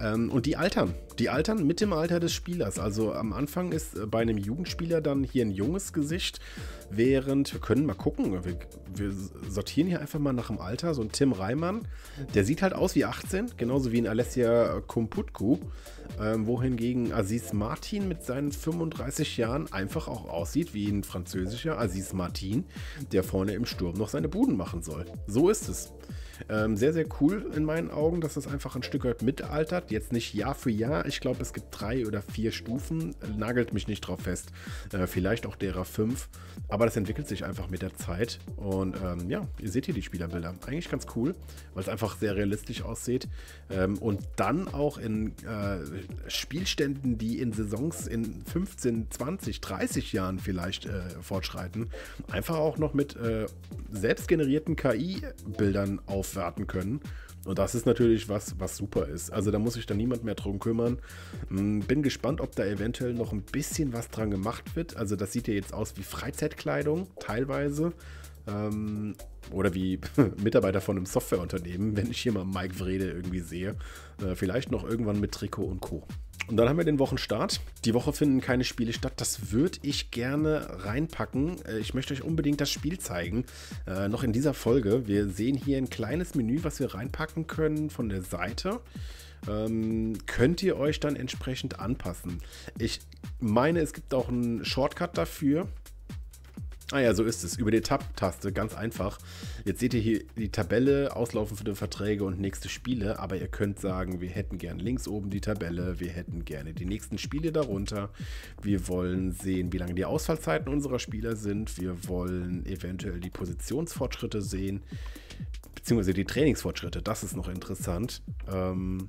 Ähm, und die altern. Die altern mit dem Alter des Spielers. Also am Anfang ist äh, bei einem Jugendspieler dann hier ein junges Gesicht, während wir können mal gucken. Wir, wir sortieren hier einfach mal nach dem Alter. So ein Tim Reimann, der sieht halt aus wie 18, genauso wie ein Alessia Kumputku. Ähm, wohingegen Aziz Martin mit seinen 35 Jahren einfach auch aussieht wie ein französischer Aziz Martin, der vorne im Sturm noch seine Buden machen soll. So ist es. Ähm, sehr, sehr cool in meinen Augen, dass das einfach ein Stück weit mitaltert. Jetzt nicht Jahr für Jahr. Ich glaube, es gibt drei oder vier Stufen. Nagelt mich nicht drauf fest. Äh, vielleicht auch derer fünf. Aber das entwickelt sich einfach mit der Zeit. Und ähm, ja, ihr seht hier die Spielerbilder. Eigentlich ganz cool, weil es einfach sehr realistisch aussieht. Ähm, und dann auch in äh, Spielständen, die in Saisons in 15, 20, 30 Jahren vielleicht äh, fortschreiten, einfach auch noch mit äh, selbstgenerierten KI-Bildern auf aufwerten können. Und das ist natürlich was, was super ist. Also da muss sich dann niemand mehr drum kümmern. Hm, bin gespannt, ob da eventuell noch ein bisschen was dran gemacht wird. Also das sieht ja jetzt aus wie Freizeitkleidung, teilweise. Ähm, oder wie Mitarbeiter von einem Softwareunternehmen, wenn ich hier mal Mike Vrede irgendwie sehe. Äh, vielleicht noch irgendwann mit Trikot und Co. Und dann haben wir den Wochenstart. Die Woche finden keine Spiele statt. Das würde ich gerne reinpacken. Äh, ich möchte euch unbedingt das Spiel zeigen. Äh, noch in dieser Folge. Wir sehen hier ein kleines Menü, was wir reinpacken können von der Seite. Ähm, könnt ihr euch dann entsprechend anpassen. Ich meine, es gibt auch einen Shortcut dafür. Ah ja, so ist es. Über die Tab-Taste, ganz einfach. Jetzt seht ihr hier die Tabelle, Auslaufen für die Verträge und nächste Spiele, aber ihr könnt sagen, wir hätten gerne links oben die Tabelle, wir hätten gerne die nächsten Spiele darunter, wir wollen sehen, wie lange die Ausfallzeiten unserer Spieler sind, wir wollen eventuell die Positionsfortschritte sehen, beziehungsweise die Trainingsfortschritte, das ist noch interessant. Ähm,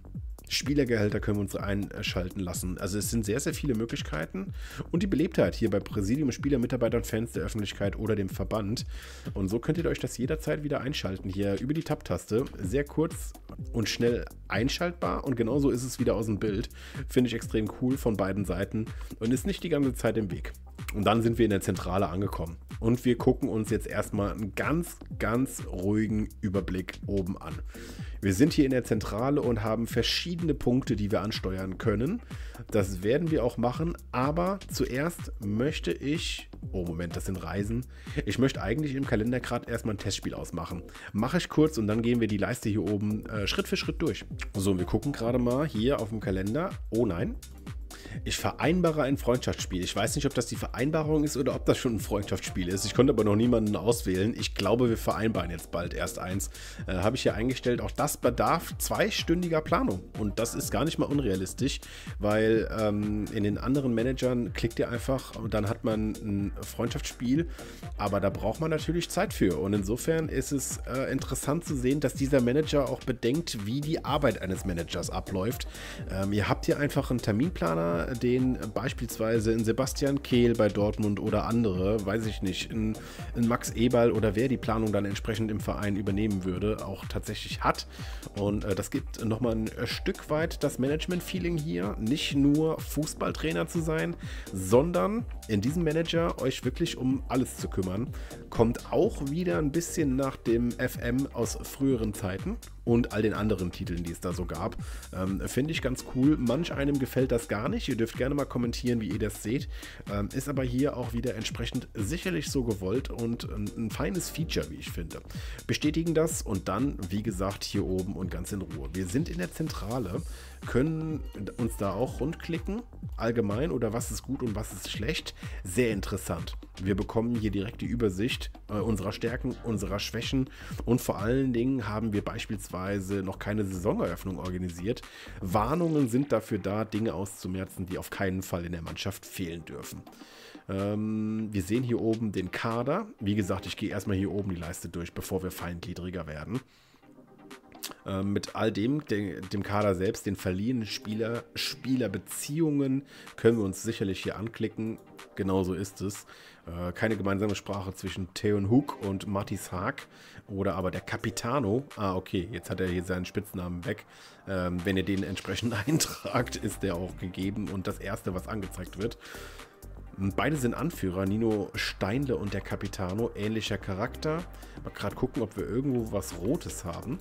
Spielergehälter können wir uns einschalten lassen. Also es sind sehr, sehr viele Möglichkeiten und die Beliebtheit hier bei Präsidium, Spieler, Mitarbeitern, Fans der Öffentlichkeit oder dem Verband. Und so könnt ihr euch das jederzeit wieder einschalten hier über die Tab-Taste. Sehr kurz und schnell einschaltbar und genauso ist es wieder aus dem Bild. Finde ich extrem cool von beiden Seiten und ist nicht die ganze Zeit im Weg. Und dann sind wir in der Zentrale angekommen. Und wir gucken uns jetzt erstmal einen ganz, ganz ruhigen Überblick oben an. Wir sind hier in der Zentrale und haben verschiedene Punkte, die wir ansteuern können. Das werden wir auch machen, aber zuerst möchte ich. Oh, Moment, das sind Reisen. Ich möchte eigentlich im Kalender gerade erstmal ein Testspiel ausmachen. Mache ich kurz und dann gehen wir die Leiste hier oben äh, Schritt für Schritt durch. So, wir gucken gerade mal hier auf dem Kalender. Oh nein, ich vereinbare ein Freundschaftsspiel. Ich weiß nicht, ob das die Vereinbarung ist oder ob das schon ein Freundschaftsspiel ist. Ich konnte aber noch niemanden auswählen. Ich glaube, wir vereinbaren jetzt bald erst eins. Äh, Habe ich hier eingestellt. Auch das bedarf zweistündiger Planung. Und das ist gar nicht mal unrealistisch, weil ähm, in den anderen Managern klickt ihr einfach und dann hat man ein Freundschaftsspiel. Aber da braucht man natürlich Zeit für. Und insofern ist es äh, interessant zu sehen, dass dieser Manager auch bedenkt, wie die Arbeit eines Managers abläuft. Ähm, ihr habt hier einfach einen Terminplaner den beispielsweise in Sebastian Kehl bei Dortmund oder andere, weiß ich nicht, in, in Max Eberl oder wer die Planung dann entsprechend im Verein übernehmen würde, auch tatsächlich hat. Und äh, das gibt nochmal ein Stück weit das Management-Feeling hier, nicht nur Fußballtrainer zu sein, sondern in diesem Manager euch wirklich um alles zu kümmern. Kommt auch wieder ein bisschen nach dem FM aus früheren Zeiten und all den anderen Titeln, die es da so gab. Ähm, Finde ich ganz cool. Manch einem gefällt das gar nicht. Ihr dürft gerne mal kommentieren, wie ihr das seht. Ähm, ist aber hier auch wieder entsprechend sicherlich so gewollt und ein, ein feines Feature, wie ich finde. Bestätigen das und dann, wie gesagt, hier oben und ganz in Ruhe. Wir sind in der Zentrale können uns da auch rundklicken, allgemein oder was ist gut und was ist schlecht. Sehr interessant. Wir bekommen hier direkt die Übersicht äh, unserer Stärken, unserer Schwächen und vor allen Dingen haben wir beispielsweise noch keine Saisoneröffnung organisiert. Warnungen sind dafür da, Dinge auszumerzen, die auf keinen Fall in der Mannschaft fehlen dürfen. Ähm, wir sehen hier oben den Kader. Wie gesagt, ich gehe erstmal hier oben die Leiste durch, bevor wir feingliedriger werden. Ähm, mit all dem, de, dem Kader selbst, den verliehenen Spieler, Spielerbeziehungen können wir uns sicherlich hier anklicken. Genauso ist es. Äh, keine gemeinsame Sprache zwischen Theon Hook und Mattis Haag oder aber der Capitano. Ah, okay, jetzt hat er hier seinen Spitznamen weg. Ähm, wenn ihr den entsprechend eintragt, ist der auch gegeben und das erste, was angezeigt wird. Beide sind Anführer, Nino Steinle und der Capitano, ähnlicher Charakter. Mal gerade gucken, ob wir irgendwo was Rotes haben.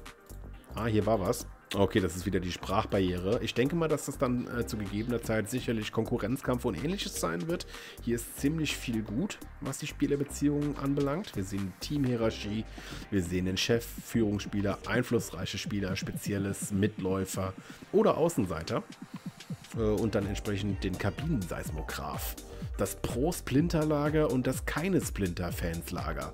Ah, hier war was. Okay, das ist wieder die Sprachbarriere. Ich denke mal, dass das dann äh, zu gegebener Zeit sicherlich Konkurrenzkampf und ähnliches sein wird. Hier ist ziemlich viel gut, was die Spielerbeziehungen anbelangt. Wir sehen Teamhierarchie, wir sehen den Chef, Führungsspieler, einflussreiche Spieler, spezielles Mitläufer oder Außenseiter. Äh, und dann entsprechend den Kabinenseismograph, das Pro-Splinter-Lager und das Keine-Splinter-Fans-Lager.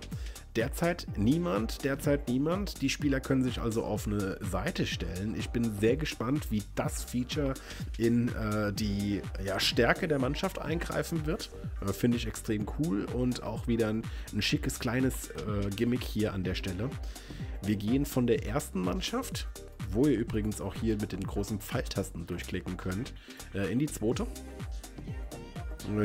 Derzeit niemand, derzeit niemand. Die Spieler können sich also auf eine Seite stellen. Ich bin sehr gespannt, wie das Feature in äh, die ja, Stärke der Mannschaft eingreifen wird. Äh, Finde ich extrem cool und auch wieder ein, ein schickes kleines äh, Gimmick hier an der Stelle. Wir gehen von der ersten Mannschaft, wo ihr übrigens auch hier mit den großen Pfeiltasten durchklicken könnt, äh, in die zweite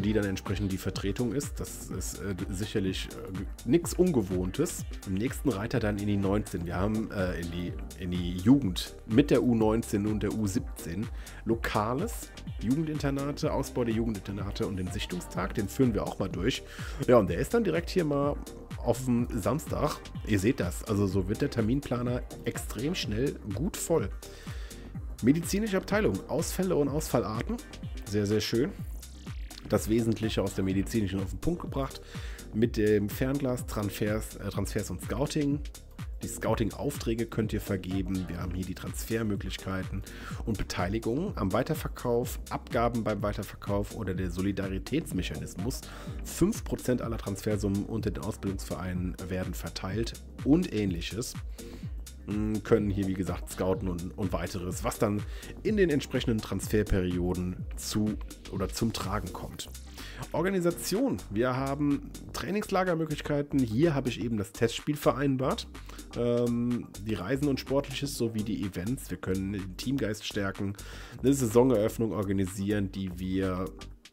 die dann entsprechend die Vertretung ist. Das ist äh, sicherlich äh, nichts Ungewohntes. Im nächsten Reiter dann in die 19. Wir haben äh, in, die, in die Jugend mit der U19 und der U17 Lokales, Jugendinternate, Ausbau der Jugendinternate und den Sichtungstag. Den führen wir auch mal durch. Ja, und der ist dann direkt hier mal auf dem Samstag. Ihr seht das. Also so wird der Terminplaner extrem schnell gut voll. Medizinische Abteilung, Ausfälle und Ausfallarten. Sehr, sehr schön das Wesentliche aus der medizinischen auf den Punkt gebracht. Mit dem Fernglas Transfers, äh, Transfers und Scouting. Die Scouting-Aufträge könnt ihr vergeben. Wir haben hier die Transfermöglichkeiten und Beteiligungen am Weiterverkauf, Abgaben beim Weiterverkauf oder der Solidaritätsmechanismus. 5% aller Transfersummen unter den Ausbildungsvereinen werden verteilt und ähnliches können hier, wie gesagt, scouten und, und weiteres, was dann in den entsprechenden Transferperioden zu oder zum Tragen kommt. Organisation. Wir haben Trainingslagermöglichkeiten. Hier habe ich eben das Testspiel vereinbart. Ähm, die Reisen und Sportliches sowie die Events. Wir können den Teamgeist stärken, eine Saisoneröffnung organisieren, die wir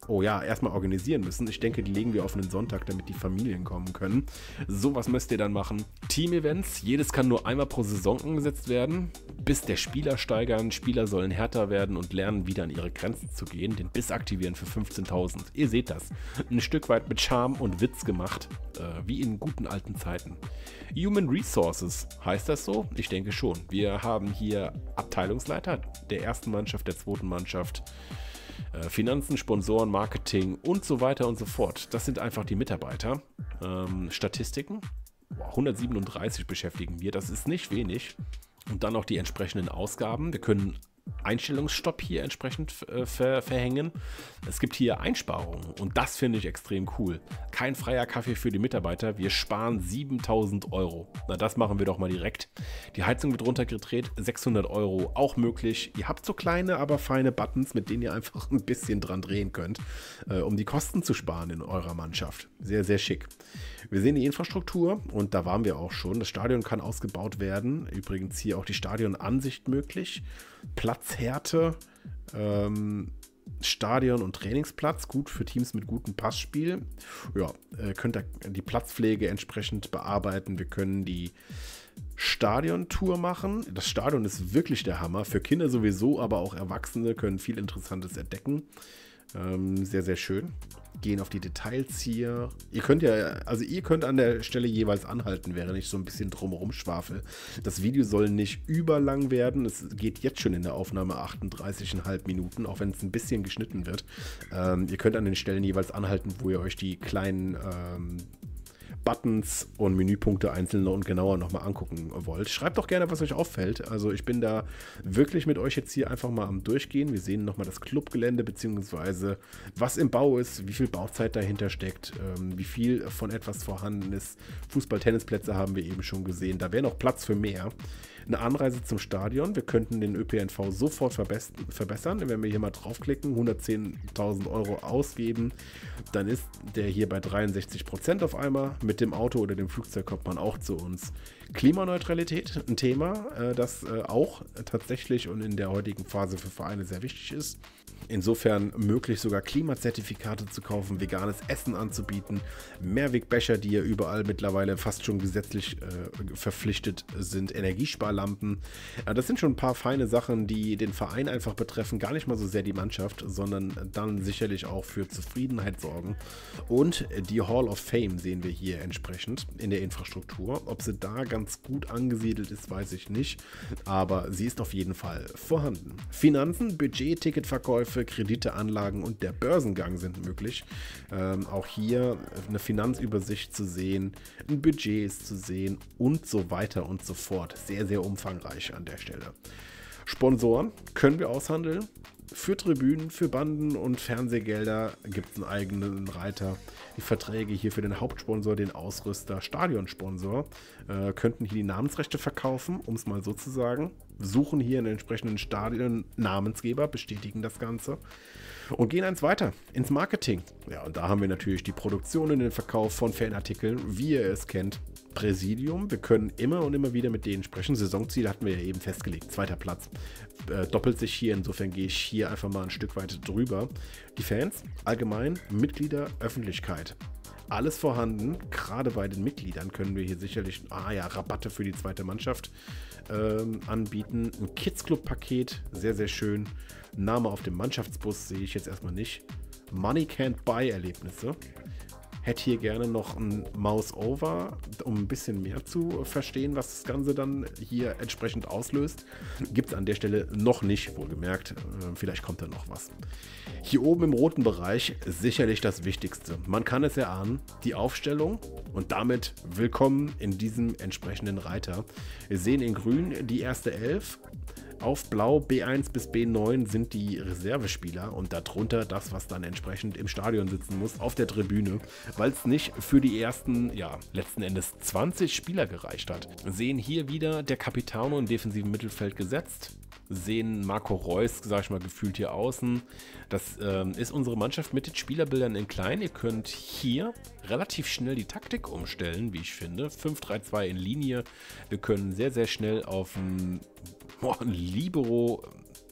Oh ja, erstmal organisieren müssen. Ich denke, die legen wir auf einen Sonntag, damit die Familien kommen können. So was müsst ihr dann machen. Team-Events, jedes kann nur einmal pro Saison umgesetzt werden. Bis der Spieler steigern. Spieler sollen härter werden und lernen, wieder an ihre Grenzen zu gehen. Den Biss aktivieren für 15.000. Ihr seht das. Ein Stück weit mit Charme und Witz gemacht. Äh, wie in guten alten Zeiten. Human Resources, heißt das so? Ich denke schon. Wir haben hier Abteilungsleiter der ersten Mannschaft, der zweiten Mannschaft. Äh, Finanzen, Sponsoren, Marketing und so weiter und so fort. Das sind einfach die Mitarbeiter. Ähm, Statistiken. 137 beschäftigen wir, das ist nicht wenig. Und dann noch die entsprechenden Ausgaben. Wir können Einstellungsstopp hier entsprechend äh, ver verhängen. Es gibt hier Einsparungen und das finde ich extrem cool. Kein freier Kaffee für die Mitarbeiter, wir sparen 7000 Euro. Na, das machen wir doch mal direkt. Die Heizung wird runtergedreht, 600 Euro auch möglich. Ihr habt so kleine, aber feine Buttons, mit denen ihr einfach ein bisschen dran drehen könnt, äh, um die Kosten zu sparen in eurer Mannschaft. Sehr, sehr schick. Wir sehen die Infrastruktur und da waren wir auch schon. Das Stadion kann ausgebaut werden. Übrigens hier auch die Stadionansicht möglich. Platzhärte, ähm, Stadion und Trainingsplatz, gut für Teams mit gutem Passspiel. Ja, äh, könnt ihr die Platzpflege entsprechend bearbeiten. Wir können die Stadiontour machen. Das Stadion ist wirklich der Hammer. Für Kinder sowieso, aber auch Erwachsene können viel Interessantes entdecken. Ähm, sehr, sehr schön gehen auf die Details hier. Ihr könnt ja, also ihr könnt an der Stelle jeweils anhalten, während ich so ein bisschen drumherum schwafel. Das Video soll nicht überlang werden. Es geht jetzt schon in der Aufnahme 38,5 Minuten, auch wenn es ein bisschen geschnitten wird. Ähm, ihr könnt an den Stellen jeweils anhalten, wo ihr euch die kleinen ähm, Buttons und Menüpunkte einzelner und genauer nochmal angucken wollt. Schreibt doch gerne, was euch auffällt. Also ich bin da wirklich mit euch jetzt hier einfach mal am Durchgehen. Wir sehen nochmal das Clubgelände, beziehungsweise was im Bau ist, wie viel Bauzeit dahinter steckt, ähm, wie viel von etwas vorhanden ist. Fußball-Tennisplätze haben wir eben schon gesehen. Da wäre noch Platz für mehr eine Anreise zum Stadion. Wir könnten den ÖPNV sofort verbessern. Wenn wir hier mal draufklicken, 110.000 Euro ausgeben, dann ist der hier bei 63 Prozent auf einmal. Mit dem Auto oder dem Flugzeug kommt man auch zu uns. Klimaneutralität, ein Thema, äh, das äh, auch tatsächlich und in der heutigen Phase für Vereine sehr wichtig ist. Insofern möglich sogar Klimazertifikate zu kaufen, veganes Essen anzubieten, Mehrwegbecher, die ja überall mittlerweile fast schon gesetzlich äh, verpflichtet sind, Energiesparlampen. Ja, das sind schon ein paar feine Sachen, die den Verein einfach betreffen, gar nicht mal so sehr die Mannschaft, sondern dann sicherlich auch für Zufriedenheit sorgen. Und die Hall of Fame sehen wir hier entsprechend in der Infrastruktur. Ob sie da ganz gut angesiedelt ist, weiß ich nicht, aber sie ist auf jeden Fall vorhanden. Finanzen, Budget, Ticketverkäufe, Verkäufe, Kredite, Anlagen und der Börsengang sind möglich. Ähm, auch hier eine Finanzübersicht zu sehen, ein Budget ist zu sehen und so weiter und so fort. Sehr, sehr umfangreich an der Stelle. Sponsoren können wir aushandeln. Für Tribünen, für Banden und Fernsehgelder gibt es einen eigenen Reiter. Die Verträge hier für den Hauptsponsor, den Ausrüster, Stadionsponsor, äh, könnten hier die Namensrechte verkaufen, um es mal so zu sagen. Suchen hier einen entsprechenden Stadion-Namensgeber, bestätigen das Ganze und gehen eins weiter ins Marketing. Ja, und da haben wir natürlich die Produktion und den Verkauf von Fanartikeln, wie ihr es kennt. Präsidium. Wir können immer und immer wieder mit denen sprechen. Saisonziel hatten wir ja eben festgelegt. Zweiter Platz. Äh, doppelt sich hier. Insofern gehe ich hier einfach mal ein Stück weit drüber. Die Fans, allgemein, Mitglieder, Öffentlichkeit. Alles vorhanden. Gerade bei den Mitgliedern können wir hier sicherlich ah ja, Rabatte für die zweite Mannschaft ähm, anbieten. Ein Kids Club Paket, sehr, sehr schön. Name auf dem Mannschaftsbus sehe ich jetzt erstmal nicht. Money Can't Buy Erlebnisse. Hätte hier gerne noch ein Mouse-Over, um ein bisschen mehr zu verstehen, was das Ganze dann hier entsprechend auslöst. Gibt es an der Stelle noch nicht, wohlgemerkt. Äh, vielleicht kommt da noch was. Hier oben im roten Bereich sicherlich das Wichtigste. Man kann es erahnen, die Aufstellung und damit willkommen in diesem entsprechenden Reiter. Wir sehen in grün die erste Elf auf Blau B1 bis B9 sind die Reservespieler und darunter das, was dann entsprechend im Stadion sitzen muss, auf der Tribüne, weil es nicht für die ersten, ja, letzten Endes 20 Spieler gereicht hat. Sehen hier wieder der Capitano im defensiven Mittelfeld gesetzt sehen Marco Reus, sag ich mal, gefühlt hier außen. Das ähm, ist unsere Mannschaft mit den Spielerbildern in klein. Ihr könnt hier relativ schnell die Taktik umstellen, wie ich finde. 5-3-2 in Linie. Wir können sehr, sehr schnell auf ein Boah, ein Libero.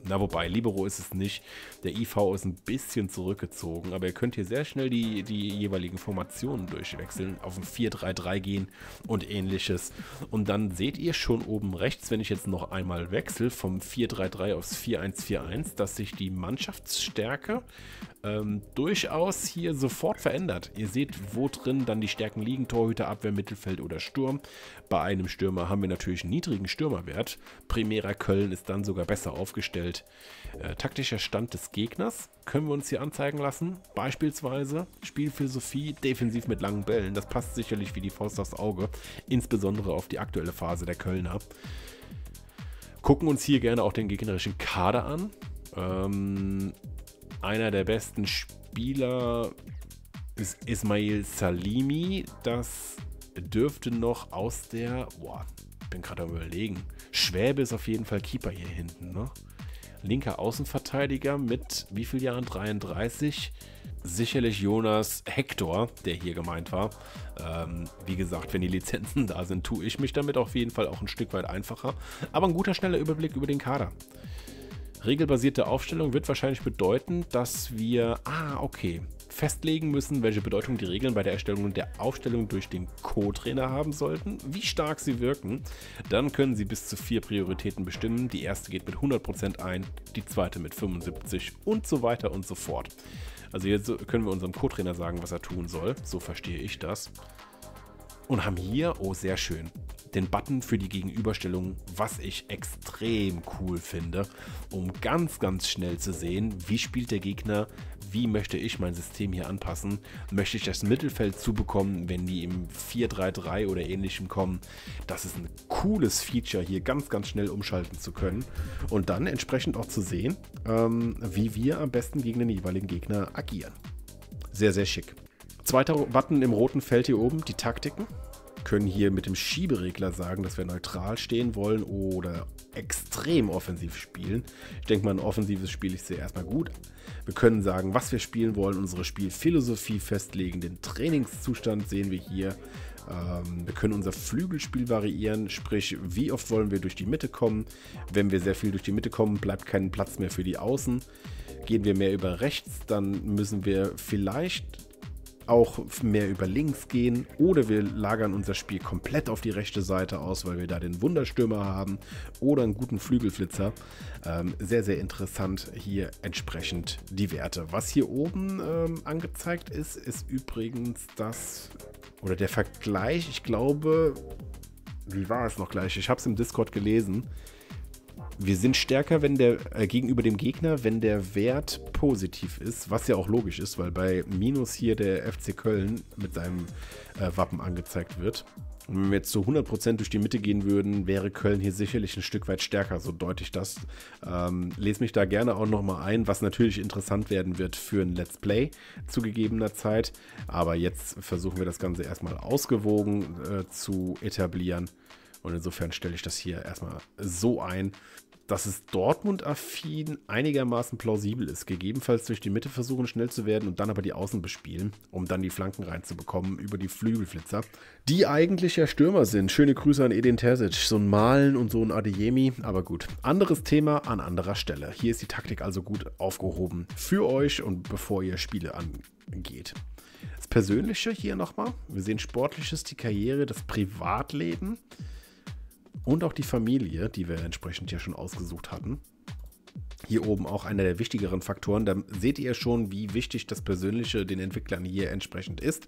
Na, wobei, Libero ist es nicht. Der IV ist ein bisschen zurückgezogen, aber ihr könnt hier sehr schnell die, die jeweiligen Formationen durchwechseln, auf ein 4-3-3 gehen und ähnliches. Und dann seht ihr schon oben rechts, wenn ich jetzt noch einmal wechsle vom 4-3-3 aufs 4-1-4-1, dass sich die Mannschaftsstärke ähm, durchaus hier sofort verändert. Ihr seht, wo drin dann die Stärken liegen, Torhüter, Abwehr, Mittelfeld oder Sturm. Bei einem Stürmer haben wir natürlich einen niedrigen Stürmerwert. Primera Köln ist dann sogar besser aufgestellt. Äh, taktischer Stand des Gegners können wir uns hier anzeigen lassen. Beispielsweise Spielphilosophie, defensiv mit langen Bällen. Das passt sicherlich wie die Faust aufs Auge, insbesondere auf die aktuelle Phase der Kölner. Gucken uns hier gerne auch den gegnerischen Kader an. Ähm, einer der besten Spieler ist Ismail Salimi. Das dürfte noch aus der. Boah, bin gerade am Überlegen. Schwäbe ist auf jeden Fall Keeper hier hinten, ne? Linker Außenverteidiger mit wie viel Jahren? 33. Sicherlich Jonas Hector, der hier gemeint war. Ähm, wie gesagt, wenn die Lizenzen da sind, tue ich mich damit auf jeden Fall auch ein Stück weit einfacher. Aber ein guter, schneller Überblick über den Kader. Regelbasierte Aufstellung wird wahrscheinlich bedeuten, dass wir, ah, okay, festlegen müssen, welche Bedeutung die Regeln bei der Erstellung der Aufstellung durch den Co-Trainer haben sollten, wie stark sie wirken. Dann können Sie bis zu vier Prioritäten bestimmen. Die erste geht mit 100% ein, die zweite mit 75% und so weiter und so fort. Also jetzt können wir unserem Co-Trainer sagen, was er tun soll. So verstehe ich das. Und haben hier, oh sehr schön, den Button für die Gegenüberstellung, was ich extrem cool finde, um ganz, ganz schnell zu sehen, wie spielt der Gegner, wie möchte ich mein System hier anpassen, möchte ich das Mittelfeld zubekommen, wenn die im 4-3-3 oder ähnlichem kommen. Das ist ein cooles Feature, hier ganz, ganz schnell umschalten zu können und dann entsprechend auch zu sehen, ähm, wie wir am besten gegen den jeweiligen Gegner agieren. Sehr, sehr schick. Zweiter Button im roten Feld hier oben, die Taktiken können hier mit dem Schieberegler sagen, dass wir neutral stehen wollen oder extrem offensiv spielen. Ich denke mal, ein offensives Spiel ist ja erstmal gut. Wir können sagen, was wir spielen wollen, unsere Spielphilosophie festlegen, den Trainingszustand sehen wir hier. Ähm, wir können unser Flügelspiel variieren, sprich, wie oft wollen wir durch die Mitte kommen. Wenn wir sehr viel durch die Mitte kommen, bleibt kein Platz mehr für die Außen. Gehen wir mehr über rechts, dann müssen wir vielleicht auch mehr über links gehen oder wir lagern unser Spiel komplett auf die rechte Seite aus, weil wir da den Wunderstürmer haben oder einen guten Flügelflitzer. Ähm, sehr, sehr interessant hier entsprechend die Werte. Was hier oben ähm, angezeigt ist, ist übrigens das oder der Vergleich, ich glaube, wie war es noch gleich? Ich habe es im Discord gelesen wir sind stärker, wenn der äh, gegenüber dem Gegner, wenn der Wert positiv ist, was ja auch logisch ist, weil bei Minus hier der FC Köln mit seinem äh, Wappen angezeigt wird. Und wenn wir jetzt zu 100% durch die Mitte gehen würden, wäre Köln hier sicherlich ein Stück weit stärker, so deute ich das. Ähm, lese mich da gerne auch nochmal ein, was natürlich interessant werden wird für ein Let's Play zu gegebener Zeit. Aber jetzt versuchen wir das Ganze erstmal ausgewogen äh, zu etablieren. Und insofern stelle ich das hier erstmal so ein, dass es Dortmund-affin einigermaßen plausibel ist. Gegebenenfalls durch die Mitte versuchen, schnell zu werden und dann aber die Außen bespielen, um dann die Flanken reinzubekommen über die Flügelflitzer. Die eigentlich ja Stürmer sind. Schöne Grüße an Edin Terzic. So ein Malen und so ein Adeyemi. Aber gut. Anderes Thema an anderer Stelle. Hier ist die Taktik also gut aufgehoben für euch und bevor ihr Spiele angeht. Das Persönliche hier nochmal. Wir sehen Sportliches, die Karriere, das Privatleben und auch die Familie, die wir entsprechend ja schon ausgesucht hatten. Hier oben auch einer der wichtigeren Faktoren. Da seht ihr schon, wie wichtig das Persönliche den Entwicklern hier entsprechend ist.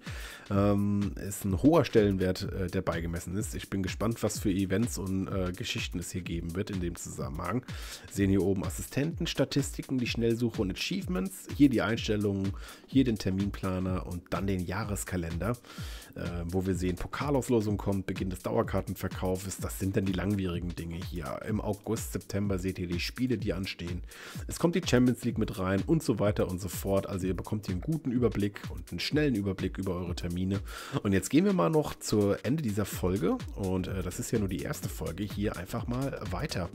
Ähm, ist ein hoher Stellenwert, äh, der beigemessen ist. Ich bin gespannt, was für Events und äh, Geschichten es hier geben wird in dem Zusammenhang. Sehen hier oben Assistenten, Statistiken, die Schnellsuche und Achievements. Hier die Einstellungen, hier den Terminplaner und dann den Jahreskalender, äh, wo wir sehen, Pokalauslosung kommt, Beginn des Dauerkartenverkaufs. Das sind dann die langwierigen Dinge hier. Im August, September seht ihr die Spiele, die anstehen. Es kommt die Champions League mit rein und so weiter und so fort. Also ihr bekommt hier einen guten Überblick und einen schnellen Überblick über eure Termine. Und jetzt gehen wir mal noch zu Ende dieser Folge. Und äh, das ist ja nur die erste Folge. Hier einfach mal weiter.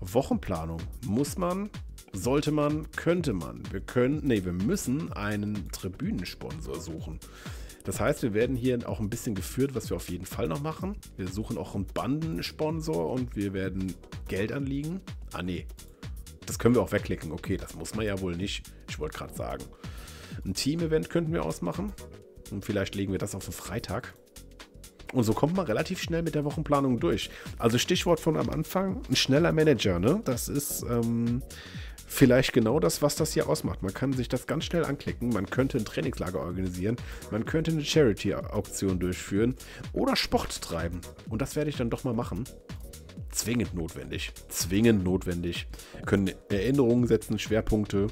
Wochenplanung. Muss man, sollte man, könnte man. Wir können, nee, wir müssen einen Tribünensponsor suchen. Das heißt, wir werden hier auch ein bisschen geführt, was wir auf jeden Fall noch machen. Wir suchen auch einen Bandensponsor und wir werden Geld anliegen. Ah, nee, das können wir auch wegklicken. Okay, das muss man ja wohl nicht. Ich wollte gerade sagen. Ein Team-Event könnten wir ausmachen. Und vielleicht legen wir das auf den Freitag. Und so kommt man relativ schnell mit der Wochenplanung durch. Also Stichwort von am Anfang, ein schneller Manager, ne? Das ist ähm, vielleicht genau das, was das hier ausmacht. Man kann sich das ganz schnell anklicken, man könnte ein Trainingslager organisieren, man könnte eine Charity-Auktion durchführen oder Sport treiben. Und das werde ich dann doch mal machen zwingend notwendig. Zwingend notwendig. Wir können Erinnerungen setzen, Schwerpunkte.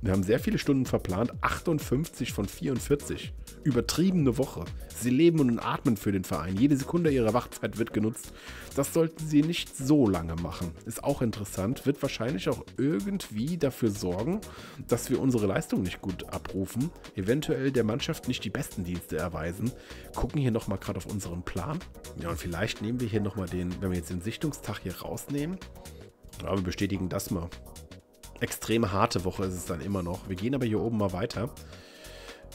Wir haben sehr viele Stunden verplant, 58 von 44 übertriebene Woche. Sie leben und atmen für den Verein. Jede Sekunde ihrer Wachzeit wird genutzt. Das sollten sie nicht so lange machen. Ist auch interessant. Wird wahrscheinlich auch irgendwie dafür sorgen, dass wir unsere Leistung nicht gut abrufen. Eventuell der Mannschaft nicht die besten Dienste erweisen. Gucken hier nochmal gerade auf unseren Plan. Ja, und vielleicht nehmen wir hier nochmal den, wenn wir jetzt den Sichtungstag hier rausnehmen. Ja, wir bestätigen das mal. Extrem harte Woche ist es dann immer noch. Wir gehen aber hier oben mal weiter.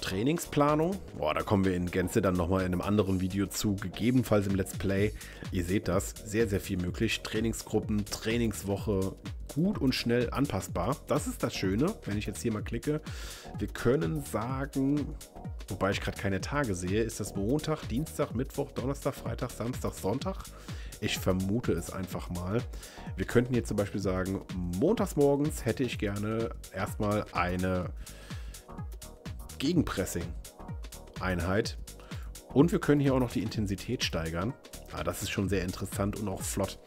Trainingsplanung. Boah, da kommen wir in Gänze dann nochmal in einem anderen Video zu, gegebenenfalls im Let's Play. Ihr seht das, sehr, sehr viel möglich. Trainingsgruppen, Trainingswoche, gut und schnell anpassbar. Das ist das Schöne, wenn ich jetzt hier mal klicke. Wir können sagen, wobei ich gerade keine Tage sehe, ist das Montag, Dienstag, Mittwoch, Donnerstag, Freitag, Samstag, Sonntag. Ich vermute es einfach mal. Wir könnten jetzt zum Beispiel sagen, montags morgens hätte ich gerne erstmal eine Gegenpressing-Einheit. Und wir können hier auch noch die Intensität steigern. Ah, das ist schon sehr interessant und auch flott.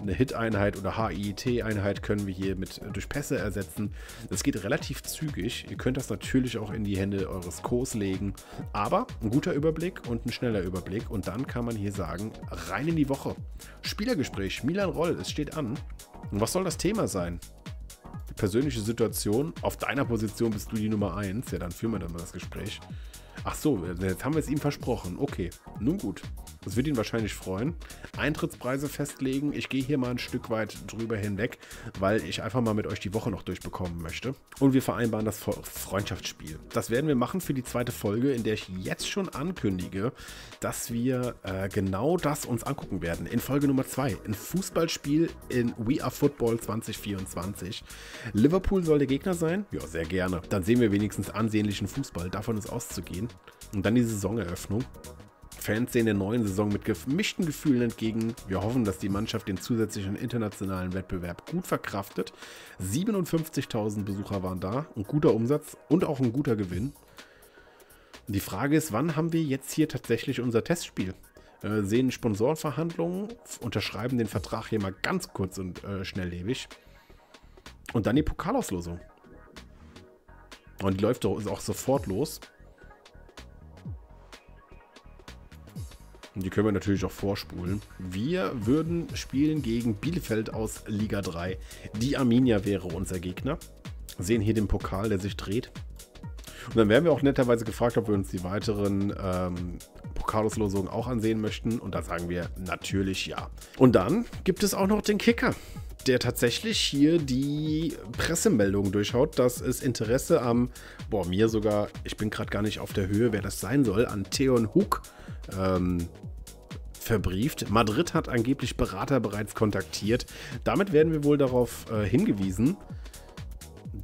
Eine Hit-Einheit oder HIT-Einheit können wir hier mit äh, durch Pässe ersetzen. Das geht relativ zügig. Ihr könnt das natürlich auch in die Hände eures Kurs legen. Aber ein guter Überblick und ein schneller Überblick. Und dann kann man hier sagen, rein in die Woche. Spielergespräch, Milan Roll, es steht an. Und was soll das Thema sein? Persönliche Situation. Auf deiner Position bist du die Nummer 1. Ja, dann führen wir dann mal das Gespräch. Ach so, jetzt haben wir es ihm versprochen. Okay, nun gut. Das wird ihn wahrscheinlich freuen. Eintrittspreise festlegen. Ich gehe hier mal ein Stück weit drüber hinweg, weil ich einfach mal mit euch die Woche noch durchbekommen möchte. Und wir vereinbaren das Freundschaftsspiel. Das werden wir machen für die zweite Folge, in der ich jetzt schon ankündige, dass wir äh, genau das uns angucken werden. In Folge Nummer 2. Ein Fußballspiel in We Are Football 2024. Liverpool soll der Gegner sein? Ja, sehr gerne. Dann sehen wir wenigstens ansehnlichen Fußball. Davon ist auszugehen. Und dann die Saisoneröffnung. Fans sehen der neuen Saison mit gemischten Gefühlen entgegen. Wir hoffen, dass die Mannschaft den zusätzlichen internationalen Wettbewerb gut verkraftet. 57.000 Besucher waren da, ein guter Umsatz und auch ein guter Gewinn. Die Frage ist, wann haben wir jetzt hier tatsächlich unser Testspiel? Äh, sehen Sponsorenverhandlungen, unterschreiben den Vertrag hier mal ganz kurz und äh, schnelllebig. Und dann die Pokalauslosung. Und die läuft doch auch sofort los. Und die können wir natürlich auch vorspulen. Wir würden spielen gegen Bielefeld aus Liga 3. Die Arminia wäre unser Gegner. Sehen hier den Pokal, der sich dreht. Und dann werden wir auch netterweise gefragt, ob wir uns die weiteren ähm, Pokalauslosungen auch ansehen möchten. Und da sagen wir natürlich ja. Und dann gibt es auch noch den Kicker, der tatsächlich hier die Pressemeldung durchschaut, dass es Interesse am, boah, mir sogar, ich bin gerade gar nicht auf der Höhe, wer das sein soll, an Theon Hook ähm, verbrieft. Madrid hat angeblich Berater bereits kontaktiert. Damit werden wir wohl darauf äh, hingewiesen,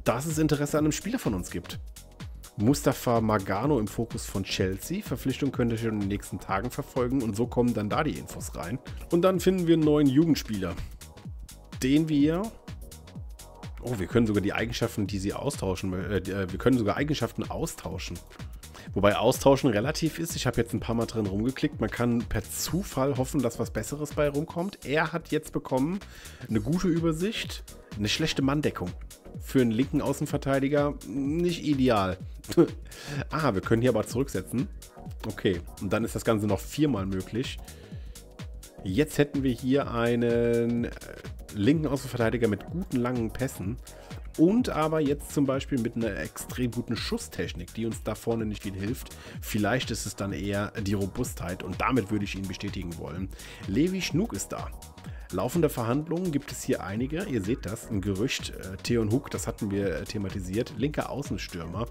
dass es Interesse an einem Spieler von uns gibt. Mustafa Magano im Fokus von Chelsea. Verpflichtung könnt ihr schon in den nächsten Tagen verfolgen und so kommen dann da die Infos rein. Und dann finden wir einen neuen Jugendspieler, den wir Oh, wir können sogar die Eigenschaften, die sie austauschen, äh, äh, wir können sogar Eigenschaften austauschen. Wobei austauschen relativ ist. Ich habe jetzt ein paar Mal drin rumgeklickt. Man kann per Zufall hoffen, dass was Besseres bei rumkommt. Er hat jetzt bekommen eine gute Übersicht, eine schlechte Manndeckung. Für einen linken Außenverteidiger nicht ideal. ah, wir können hier aber zurücksetzen. Okay, und dann ist das Ganze noch viermal möglich. Jetzt hätten wir hier einen äh, linken Außenverteidiger mit guten langen Pässen und aber jetzt zum Beispiel mit einer extrem guten Schusstechnik, die uns da vorne nicht viel hilft. Vielleicht ist es dann eher die Robustheit und damit würde ich ihn bestätigen wollen. Levi Schnug ist da. Laufende Verhandlungen gibt es hier einige. Ihr seht das, ein Gerücht. Äh, Theon Hook, das hatten wir äh, thematisiert. Linker Außenstürmer.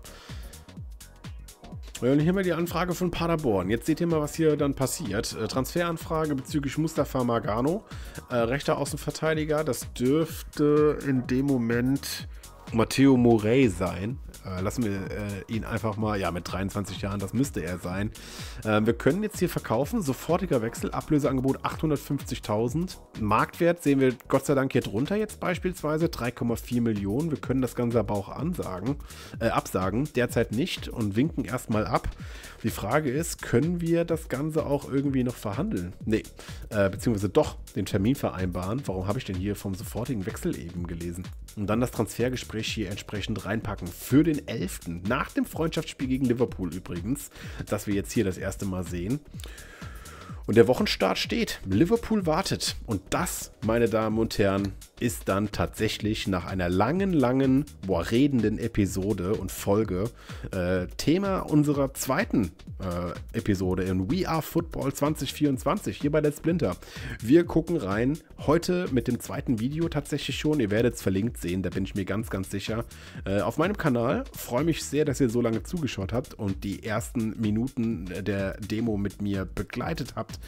Und hier wir die Anfrage von Paderborn. Jetzt seht ihr mal, was hier dann passiert. Äh, Transferanfrage bezüglich Mustafa Magano, äh, rechter Außenverteidiger. Das dürfte in dem Moment Matteo Morey sein. Äh, lassen wir äh, ihn einfach mal, ja, mit 23 Jahren, das müsste er sein. Äh, wir können jetzt hier verkaufen, sofortiger Wechsel, Ablöseangebot 850.000. Marktwert sehen wir Gott sei Dank hier drunter jetzt beispielsweise, 3,4 Millionen. Wir können das Ganze aber auch ansagen, äh, absagen, derzeit nicht und winken erstmal ab. Die Frage ist, können wir das Ganze auch irgendwie noch verhandeln? Nee, äh, beziehungsweise doch den Termin vereinbaren. Warum habe ich denn hier vom sofortigen Wechsel eben gelesen? Und dann das Transfergespräch hier entsprechend reinpacken für den 11. Nach dem Freundschaftsspiel gegen Liverpool übrigens, das wir jetzt hier das erste Mal sehen. Und der Wochenstart steht. Liverpool wartet. Und das, meine Damen und Herren, ist dann tatsächlich nach einer langen, langen, boah, redenden Episode und Folge äh, Thema unserer zweiten äh, Episode in We Are Football 2024 hier bei Let's Splinter. Wir gucken rein. Heute mit dem zweiten Video tatsächlich schon. Ihr werdet es verlinkt sehen, da bin ich mir ganz, ganz sicher. Äh, auf meinem Kanal. Freue mich sehr, dass ihr so lange zugeschaut habt und die ersten Minuten der Demo mit mir begleitet habt,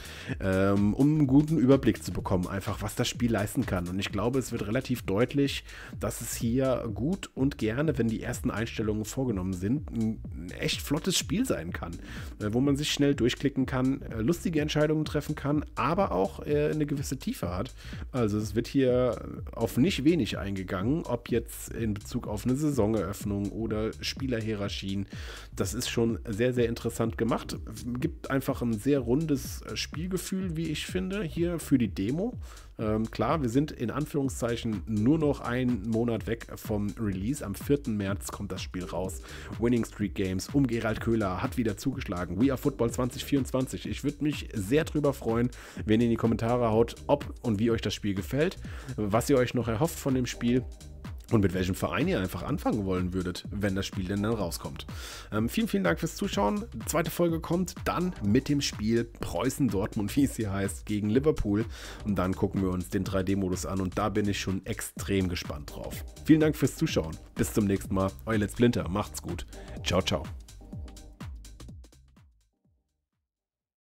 ähm, um einen guten Überblick zu bekommen, einfach was das Spiel leisten kann. Und ich glaube, es wird relativ deutlich, dass es hier gut und gerne, wenn die ersten Einstellungen vorgenommen sind, ein echt flottes Spiel sein kann, äh, wo man sich schnell durchklicken kann, äh, lustige Entscheidungen treffen kann, aber auch äh, eine gewisse Tiefe hat. Also es wird hier auf nicht wenig eingegangen, ob jetzt in Bezug auf eine Saisoneröffnung oder Spielerhierarchien. Das ist schon sehr, sehr interessant gemacht. Gibt einfach ein sehr rundes Spielgefühl, wie ich finde, hier für die Demo. Ähm, klar, wir sind in Anführungszeichen nur noch einen Monat weg vom Release. Am 4. März kommt das Spiel raus. Winning Street Games um Gerald Köhler hat wieder zugeschlagen. We Are Football 2024. Ich würde mich sehr drüber freuen, wenn ihr in die Kommentare haut, ob und wie euch das Spiel gefällt, was ihr euch noch erhofft von dem Spiel und mit welchem Verein ihr einfach anfangen wollen würdet, wenn das Spiel denn dann rauskommt. Ähm, vielen, vielen Dank fürs Zuschauen. Die zweite Folge kommt dann mit dem Spiel Preußen-Dortmund, wie es hier heißt, gegen Liverpool. Und dann gucken wir uns den 3D-Modus an und da bin ich schon extrem gespannt drauf. Vielen Dank fürs Zuschauen. Bis zum nächsten Mal. Euer Let's Splinter. Macht's gut. Ciao, ciao.